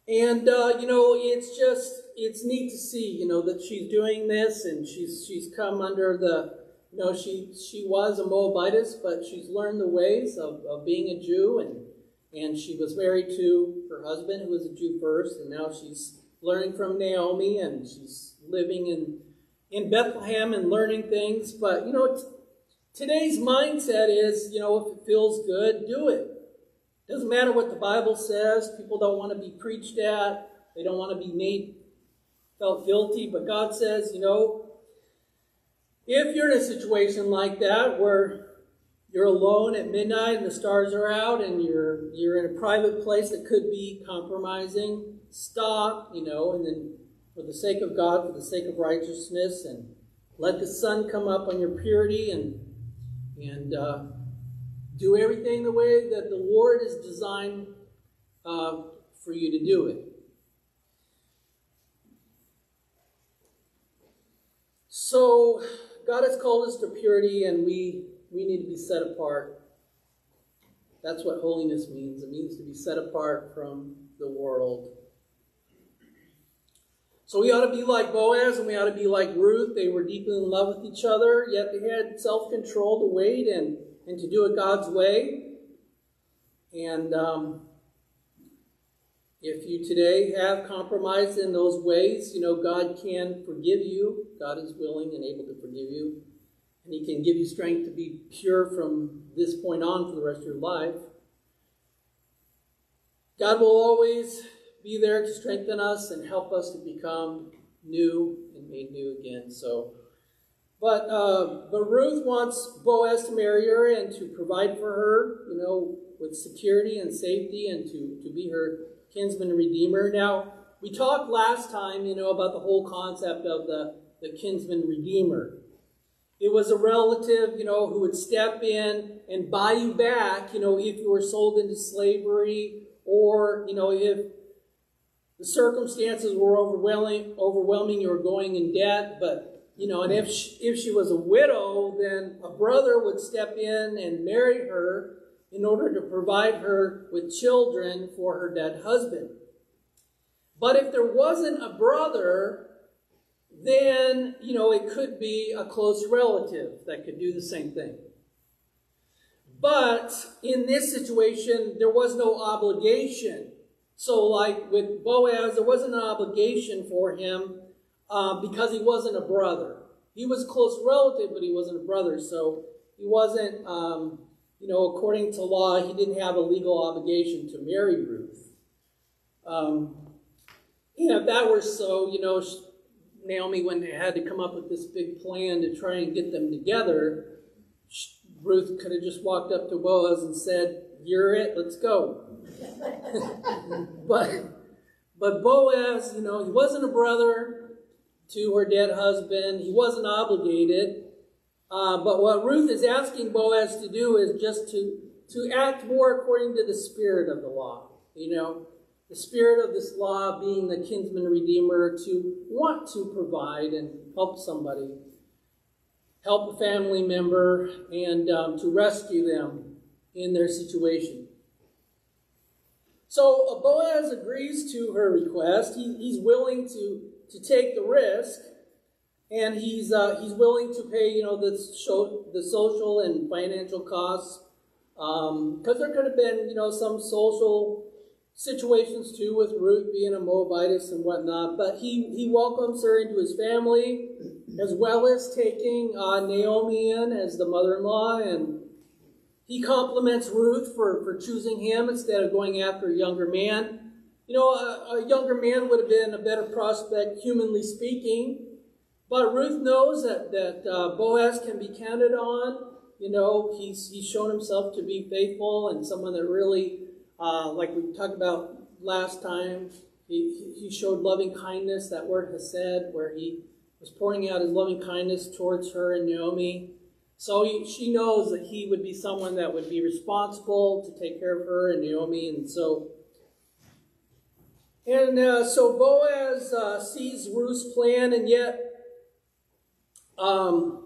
And uh, you know, it's just it's neat to see, you know, that she's doing this, and she's she's come under the, you know, she she was a Moabitess, but she's learned the ways of, of being a Jew and and she was married to her husband, who was a Jew first, and now she's learning from Naomi, and she's living in in Bethlehem and learning things. But you know, today's mindset is, you know, if it feels good, do it. Doesn't matter what the Bible says. People don't want to be preached at. They don't want to be made felt guilty. But God says, you know, if you're in a situation like that where you're alone at midnight and the stars are out and you're you're in a private place that could be compromising. Stop you know and then for the sake of god for the sake of righteousness and let the sun come up on your purity and and uh, do everything the way that the lord is designed uh, for you to do it. So god has called us to purity and we we need to be set apart. That's what holiness means. It means to be set apart from the world. So we ought to be like Boaz and we ought to be like Ruth. They were deeply in love with each other, yet they had self control to wait and, and to do it God's way. And um, if you today have compromised in those ways, you know, God can forgive you. God is willing and able to forgive you and He can give you strength to be pure from this point on for the rest of your life. God will always be there to strengthen us and help us to become new and made new again. So, but uh, but Ruth wants Boaz to marry her and to provide for her, you know, with security and safety, and to to be her kinsman and redeemer. Now we talked last time, you know, about the whole concept of the the kinsman redeemer it was a relative, you know, who would step in and buy you back, you know, if you were sold into slavery or, you know, if the circumstances were overwhelming, overwhelming, you were going in debt, but you know, and if she, if she was a widow, then a brother would step in and marry her in order to provide her with children for her dead husband. But if there wasn't a brother, then, you know, it could be a close relative that could do the same thing. But in this situation, there was no obligation. So, like with Boaz, there wasn't an obligation for him uh, because he wasn't a brother. He was close relative, but he wasn't a brother. So, he wasn't, um, you know, according to law, he didn't have a legal obligation to marry Ruth. Um, you know, if that were so, you know, Naomi, when they had to come up with this big plan to try and get them together, Ruth could have just walked up to Boaz and said, You're it, let's go. but but Boaz, you know, he wasn't a brother to her dead husband. He wasn't obligated. Uh, but what Ruth is asking Boaz to do is just to, to act more according to the spirit of the law. You know, the spirit of this law being the kinsman redeemer to want to provide and help somebody, help a family member, and um, to rescue them in their situation. So Boaz agrees to her request. He, he's willing to, to take the risk, and he's uh, he's willing to pay you know the show, the social and financial costs because um, there could have been you know some social situations too with Ruth being a Moabitess and whatnot. But he he welcomes her into his family as well as taking uh, Naomi in as the mother-in-law and he compliments Ruth for, for choosing him instead of going after a younger man. You know, a, a, younger man would have been a better prospect, humanly speaking. But Ruth knows that, that uh, Boaz can be counted on. You know, he's, he's shown himself to be faithful and someone that really, uh, like we talked about last time, he, he showed loving kindness, that word hesed, where he was pouring out his loving kindness towards her and Naomi. So he, she knows that he would be someone that would be responsible to take care of her and Naomi, and so. And uh, so Boaz uh, sees Ruth's plan, and yet um,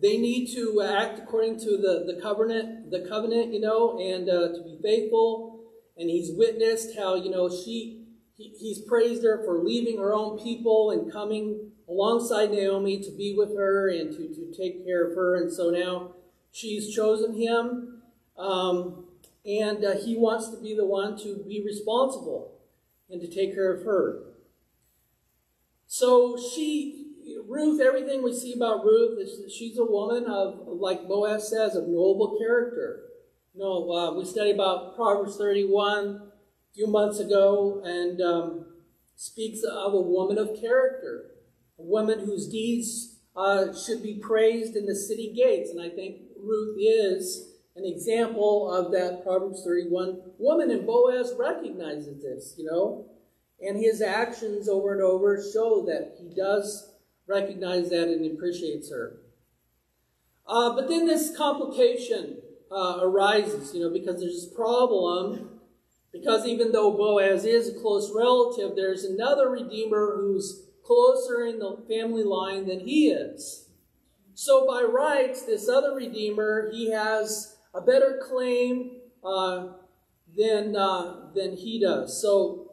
they need to act according to the, the covenant, the covenant, you know, and uh, to be faithful. And he's witnessed how, you know, she he, he's praised her for leaving her own people and coming alongside Naomi to be with her and to, to take care of her. And so now she's chosen him, um, and uh, he wants to be the one to be responsible and to take care of her. So she, Ruth, everything we see about Ruth is she's a woman of, like Boaz says, of noble character. You know, uh, we studied about Proverbs 31 a few months ago and um, speaks of a woman of character a woman whose deeds uh, should be praised in the city gates. And I think Ruth is an example of that Proverbs 31 woman. And Boaz recognizes this, you know. And his actions over and over show that he does recognize that and appreciates her. Uh, but then this complication uh, arises, you know, because there's this problem. Because even though Boaz is a close relative, there's another redeemer who's closer in the family line than he is. So by rights, this other redeemer, he has a better claim uh, than uh, than he does. So,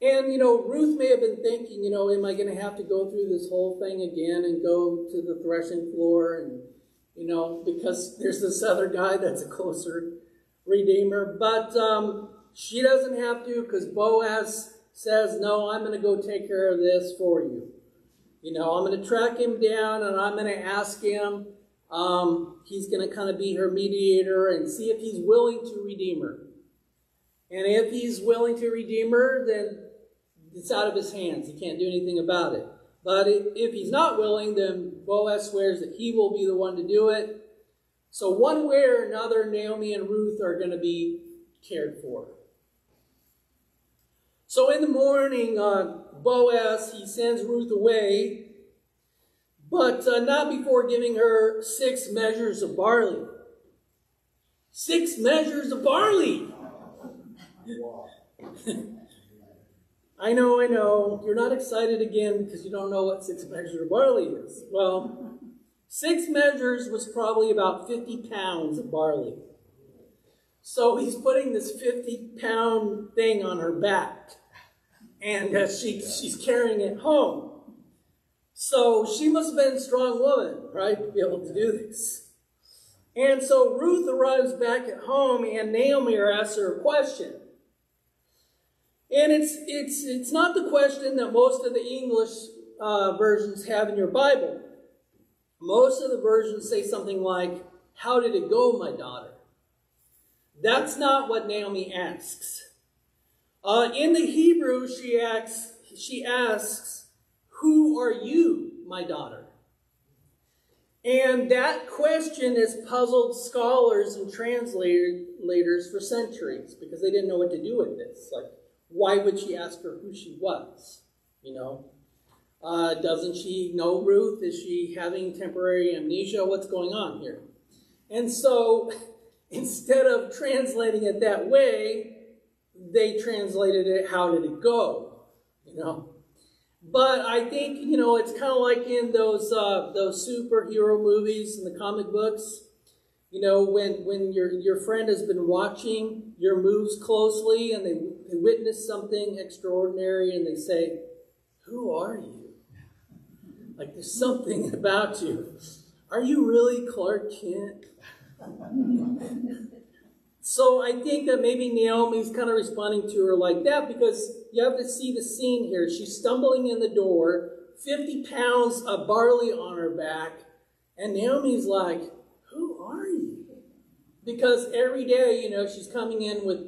and you know, Ruth may have been thinking, you know, am I going to have to go through this whole thing again and go to the threshing floor and you know because there's this other guy that's a closer redeemer, but um, she doesn't have to because Boaz says, No, I'm going to go take care of this for you. You know, I'm going to track him down and I'm going to ask him. Um, he's going to kind of be her mediator and see if he's willing to redeem her. And if he's willing to redeem her, then it's out of his hands. He can't do anything about it. But if he's not willing, then Boaz swears that he will be the one to do it. So, one way or another, Naomi and Ruth are going to be cared for. So in the morning, uh, Boaz, he sends Ruth away but uh, not before giving her six measures of barley. Six measures of barley! I know, I know. You're not excited again because you don't know what six measures of barley is. Well, six measures was probably about 50 pounds of barley. So he's putting this 50 pound thing on her back, and uh, she, she's carrying it home. So she must have been a strong woman, right, to be able to do this. And so Ruth arrives back at home, and Naomi asks her a question. And it's, it's, it's not the question that most of the English uh, versions have in your Bible. Most of the versions say something like, How did it go, my daughter? That's not what Naomi asks. Uh, in the Hebrew, she asks, she asks, Who are you, my daughter? And that question has puzzled scholars and translators for centuries because they didn't know what to do with this. Like, why would she ask her who she was? You know, uh, doesn't she know Ruth? Is she having temporary amnesia? What's going on here? And so, instead of translating it that way, they translated it, how did it go? You know? But I think, you know, it's kind of like in those, uh, those superhero movies and the comic books. You know, when, when your, your friend has been watching your moves closely and they, they witness something extraordinary and they say, Who are you? Like there's something about you. Are you really Clark Kent? so I think that maybe Naomi's kind of responding to her like that because you have to see the scene here. She's stumbling in the door, 50 pounds of barley on her back, and Naomi's like, Who are you? Because every day, you know, she's coming in with,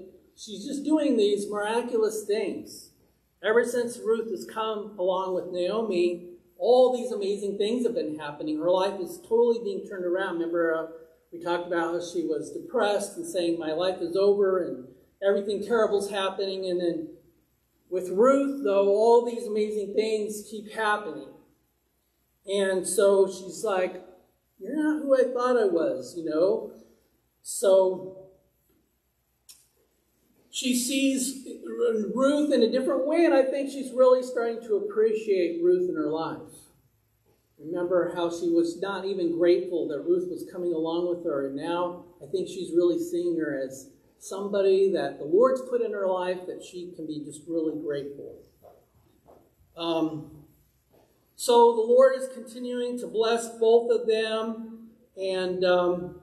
she's just doing these miraculous things. Ever since Ruth has come along with Naomi, all these amazing things have been happening. Her life is totally being turned around. Remember, uh, we talked about how she was depressed and saying, My life is over and everything terrible's happening. And then with Ruth, though, all these amazing things keep happening. And so she's like, You're not who I thought I was, you know? So she sees Ruth in a different way, and I think she's really starting to appreciate Ruth in her life. Remember how she was not even grateful that Ruth was coming along with her, and now I think she's really seeing her as somebody that the Lord's put in her life that she can be just really grateful. Um, so the Lord is continuing to bless both of them, and um,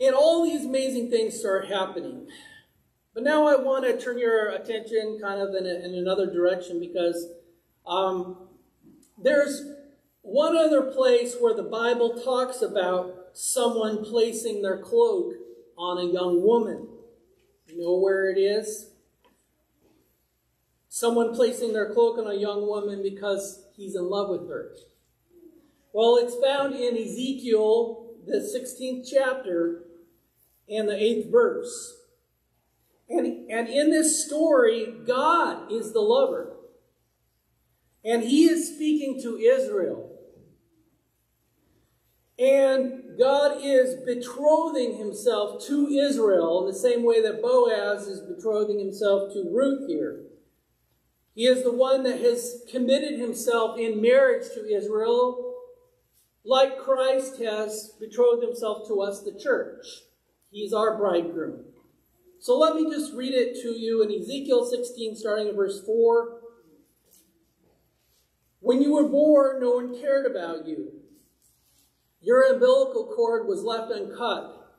and all these amazing things start happening. But now I want to turn your attention kind of in, a, in another direction because um, there's one other place where the Bible talks about someone placing their cloak on a young woman. You know where it is? Someone placing their cloak on a young woman because he's in love with her. Well, it's found in Ezekiel, the 16th chapter, and the 8th verse. And, and in this story, God is the lover. And he is speaking to Israel. And God is betrothing himself to Israel in the same way that Boaz is betrothing himself to Ruth here. He is the one that has committed himself in marriage to Israel, like Christ has betrothed himself to us, the church. He's our bridegroom. So let me just read it to you in Ezekiel 16, starting at verse 4. When you were born, no one cared about you. Your umbilical cord was left uncut,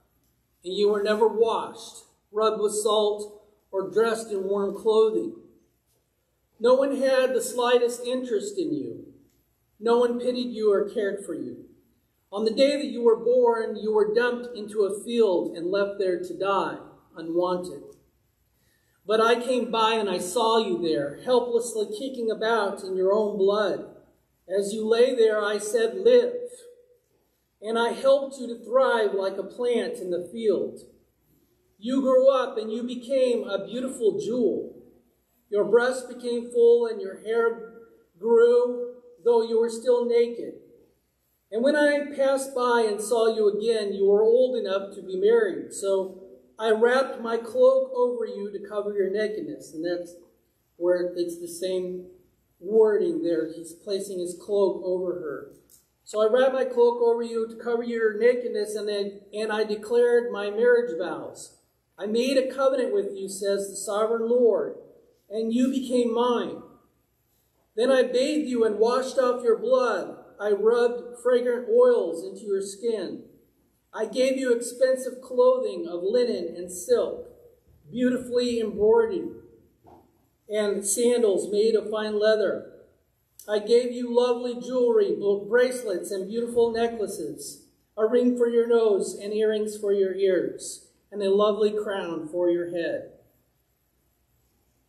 and you were never washed, rubbed with salt, or dressed in warm clothing. No one had the slightest interest in you. No one pitied you or cared for you. On the day that you were born, you were dumped into a field and left there to die, unwanted. But I came by and I saw you there, helplessly kicking about in your own blood. As you lay there, I said, Live. And I helped you to thrive like a plant in the field. You grew up and you became a beautiful jewel. Your breast became full and your hair grew, though you were still naked. And when I passed by and saw you again, you were old enough to be married. So I wrapped my cloak over you to cover your nakedness. And that's where it's the same wording there. He's placing his cloak over her. So I wrapped my cloak over you to cover your nakedness, and then and I declared my marriage vows. I made a covenant with you, says the sovereign Lord, and you became mine. Then I bathed you and washed off your blood. I rubbed fragrant oils into your skin. I gave you expensive clothing of linen and silk, beautifully embroidered, and sandals made of fine leather. I gave you lovely jewelry, bracelets, and beautiful necklaces, a ring for your nose, and earrings for your ears, and a lovely crown for your head.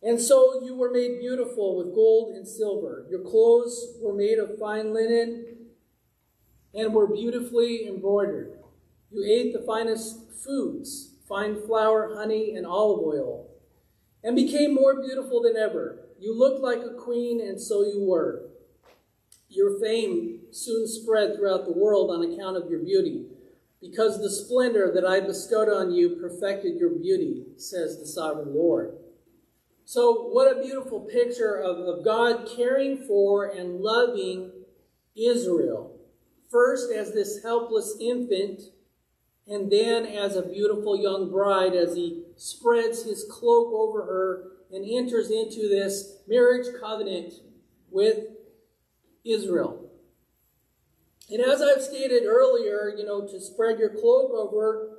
And so you were made beautiful with gold and silver. Your clothes were made of fine linen and were beautifully embroidered. You ate the finest foods, fine flour, honey, and olive oil, and became more beautiful than ever. You looked like a queen, and so you were. Your fame soon spread throughout the world on account of your beauty, because the splendor that I bestowed on you perfected your beauty, says the sovereign Lord. So, what a beautiful picture of, of God caring for and loving Israel. First, as this helpless infant, and then as a beautiful young bride, as he spreads his cloak over her and enters into this marriage covenant with Israel. And as I've stated earlier, you know, to spread your cloak over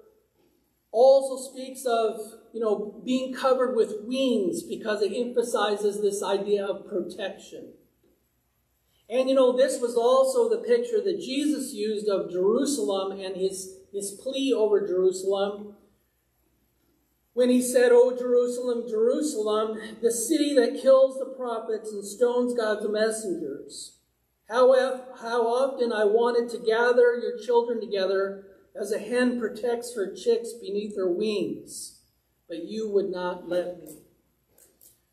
also speaks of, you know, being covered with wings because it emphasizes this idea of protection. And, you know, this was also the picture that Jesus used of Jerusalem and his, his plea over Jerusalem when he said, O Jerusalem, Jerusalem, the city that kills the prophets and stones God's messengers. How, how often I wanted to gather your children together as a hen protects her chicks beneath her wings, but you would not let me.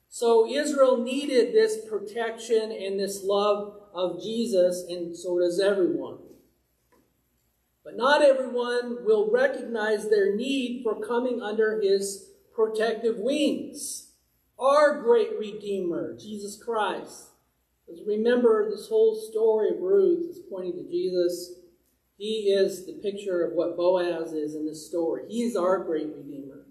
So Israel needed this protection and this love of Jesus, and so does everyone. But not everyone will recognize their need for coming under his protective wings. Our great Redeemer, Jesus Christ. Because remember, this whole story of Ruth is pointing to Jesus. He is the picture of what Boaz is in this story. He is our great Redeemer.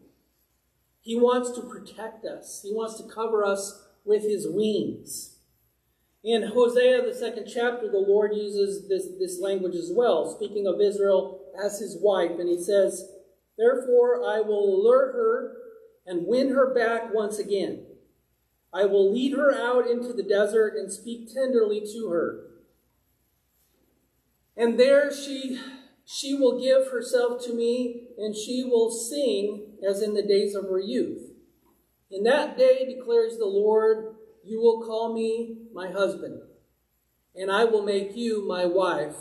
He wants to protect us. He wants to cover us with his wings. In Hosea, the second chapter, the Lord uses this, this language as well, speaking of Israel as his wife. And he says, Therefore I will allure her and win her back once again. I will lead her out into the desert and speak tenderly to her. And there she, she will give herself to me, and she will sing as in the days of her youth. In that day, declares the Lord, you will call me my husband, and I will make you my wife,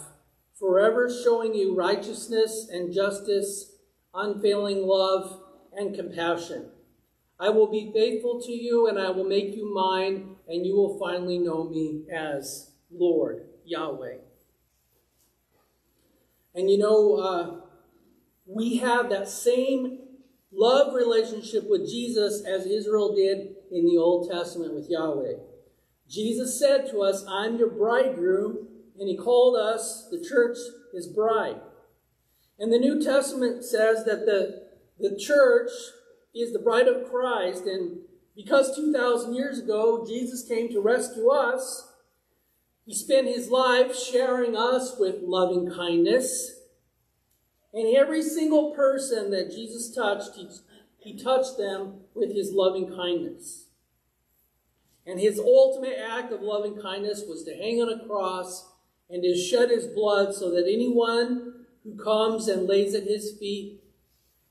forever showing you righteousness and justice, unfailing love and compassion. I will be faithful to you, and I will make you mine, and you will finally know me as Lord Yahweh. And you know, uh, we have that same love relationship with Jesus as Israel did in the Old Testament with Yahweh. Jesus said to us, I'm your bridegroom, and he called us, the church, his bride. And the New Testament says that the, the church is the bride of Christ, and because 2,000 years ago Jesus came to rescue us, he spent his life sharing us with loving kindness. And every single person that Jesus touched, he, he touched them with his loving kindness. And his ultimate act of loving kindness was to hang on a cross and to shed his blood so that anyone who comes and lays at his feet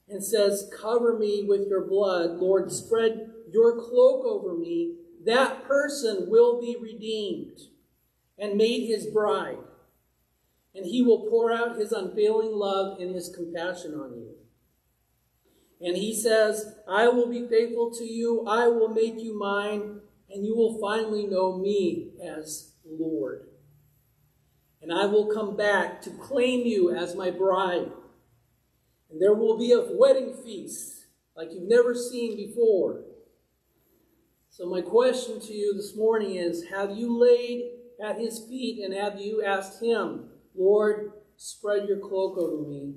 and says, Cover me with your blood, Lord, spread your cloak over me, that person will be redeemed and made his bride. And he will pour out his unfailing love and his compassion on you. And he says, I will be faithful to you, I will make you mine, and you will finally know me as Lord. and I will come back to claim you as my bride. And there will be a wedding feast like you've never seen before. So, my question to you this morning is Have you laid at his feet and have you asked him, Lord, spread your cloak over me?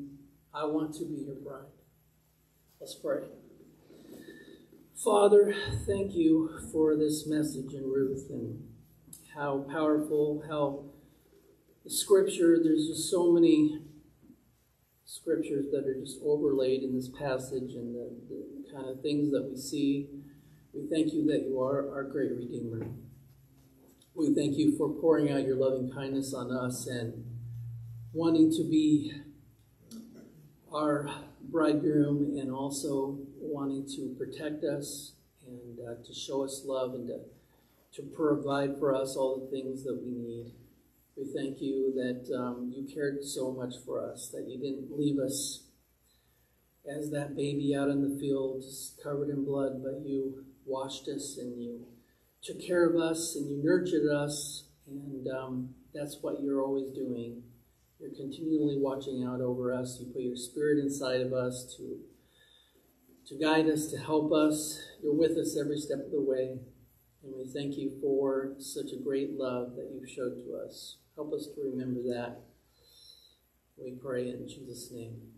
I want to be your bride. Let's pray. Father, thank you for this message in Ruth and how powerful, how the scripture, there's just so many scriptures that are just overlaid in this passage and the, the kind of things that we see. We thank you that you are our great Redeemer. We thank you for pouring out your loving kindness on us and wanting to be our bridegroom and also wanting to protect us and uh, to show us love and to, to provide for us all the things that we need. We thank you that um, you cared so much for us, that you didn't leave us as that baby out in the field, covered in blood, but you washed us and you took care of us and you nurtured us, and um, that's what you're always doing. You're continually watching out over us. You put your spirit inside of us to, to guide us, to help us. You're with us every step of the way. And we thank you for such a great love that you've showed to us. Help us to remember that. We pray in Jesus' name.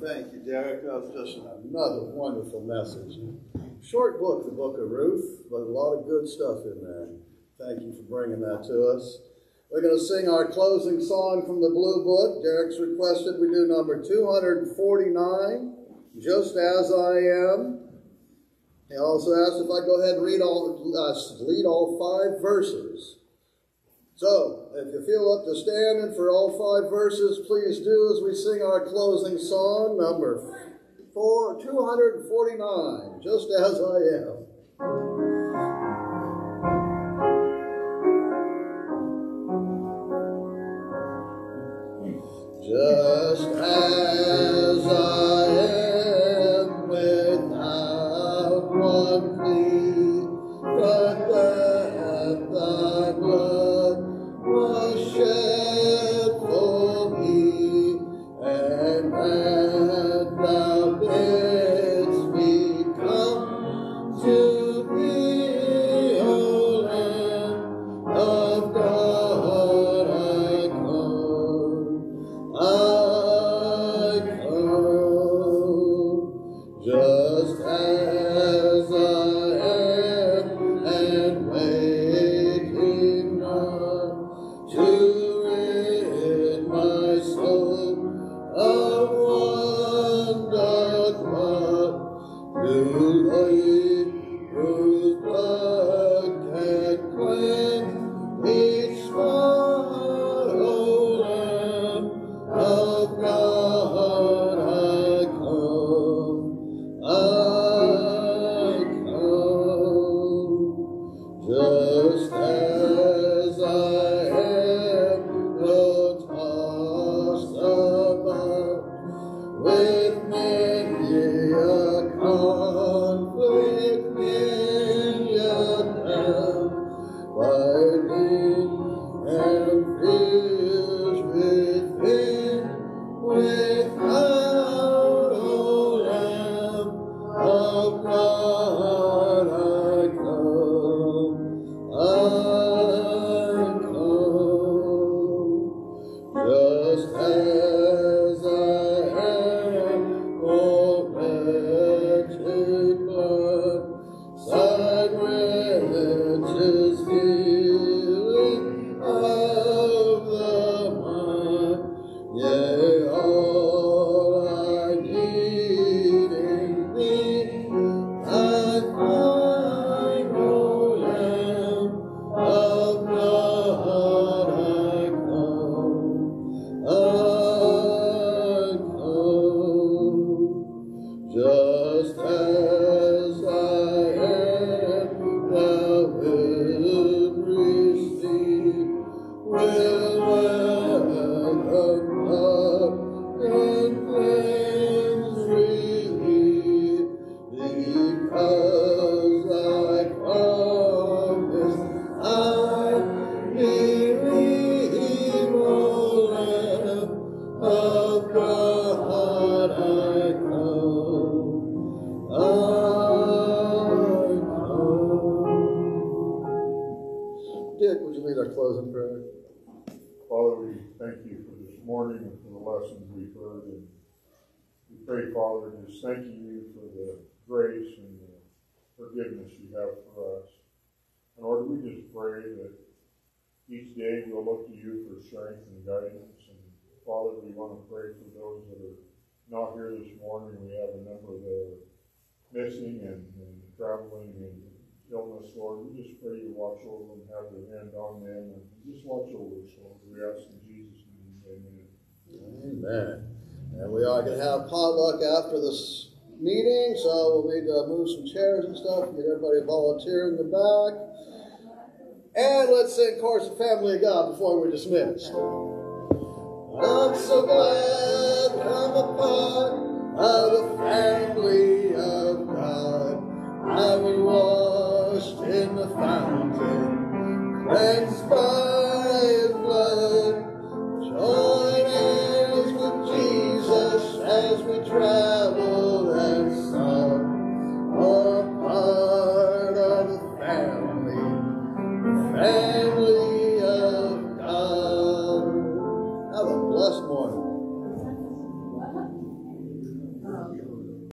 Thank you, Derek. That was just another wonderful message. Short book, the book of Ruth, but a lot of good stuff in there. Thank you for bringing that to us. We're going to sing our closing song from the Blue Book. Derek's requested we do number 249, Just As I Am. He also asked if I go ahead and read all, uh, lead all five verses. So, if you feel up to standing for all five verses, please do as we sing our closing song, number four, 249, Just As I Am.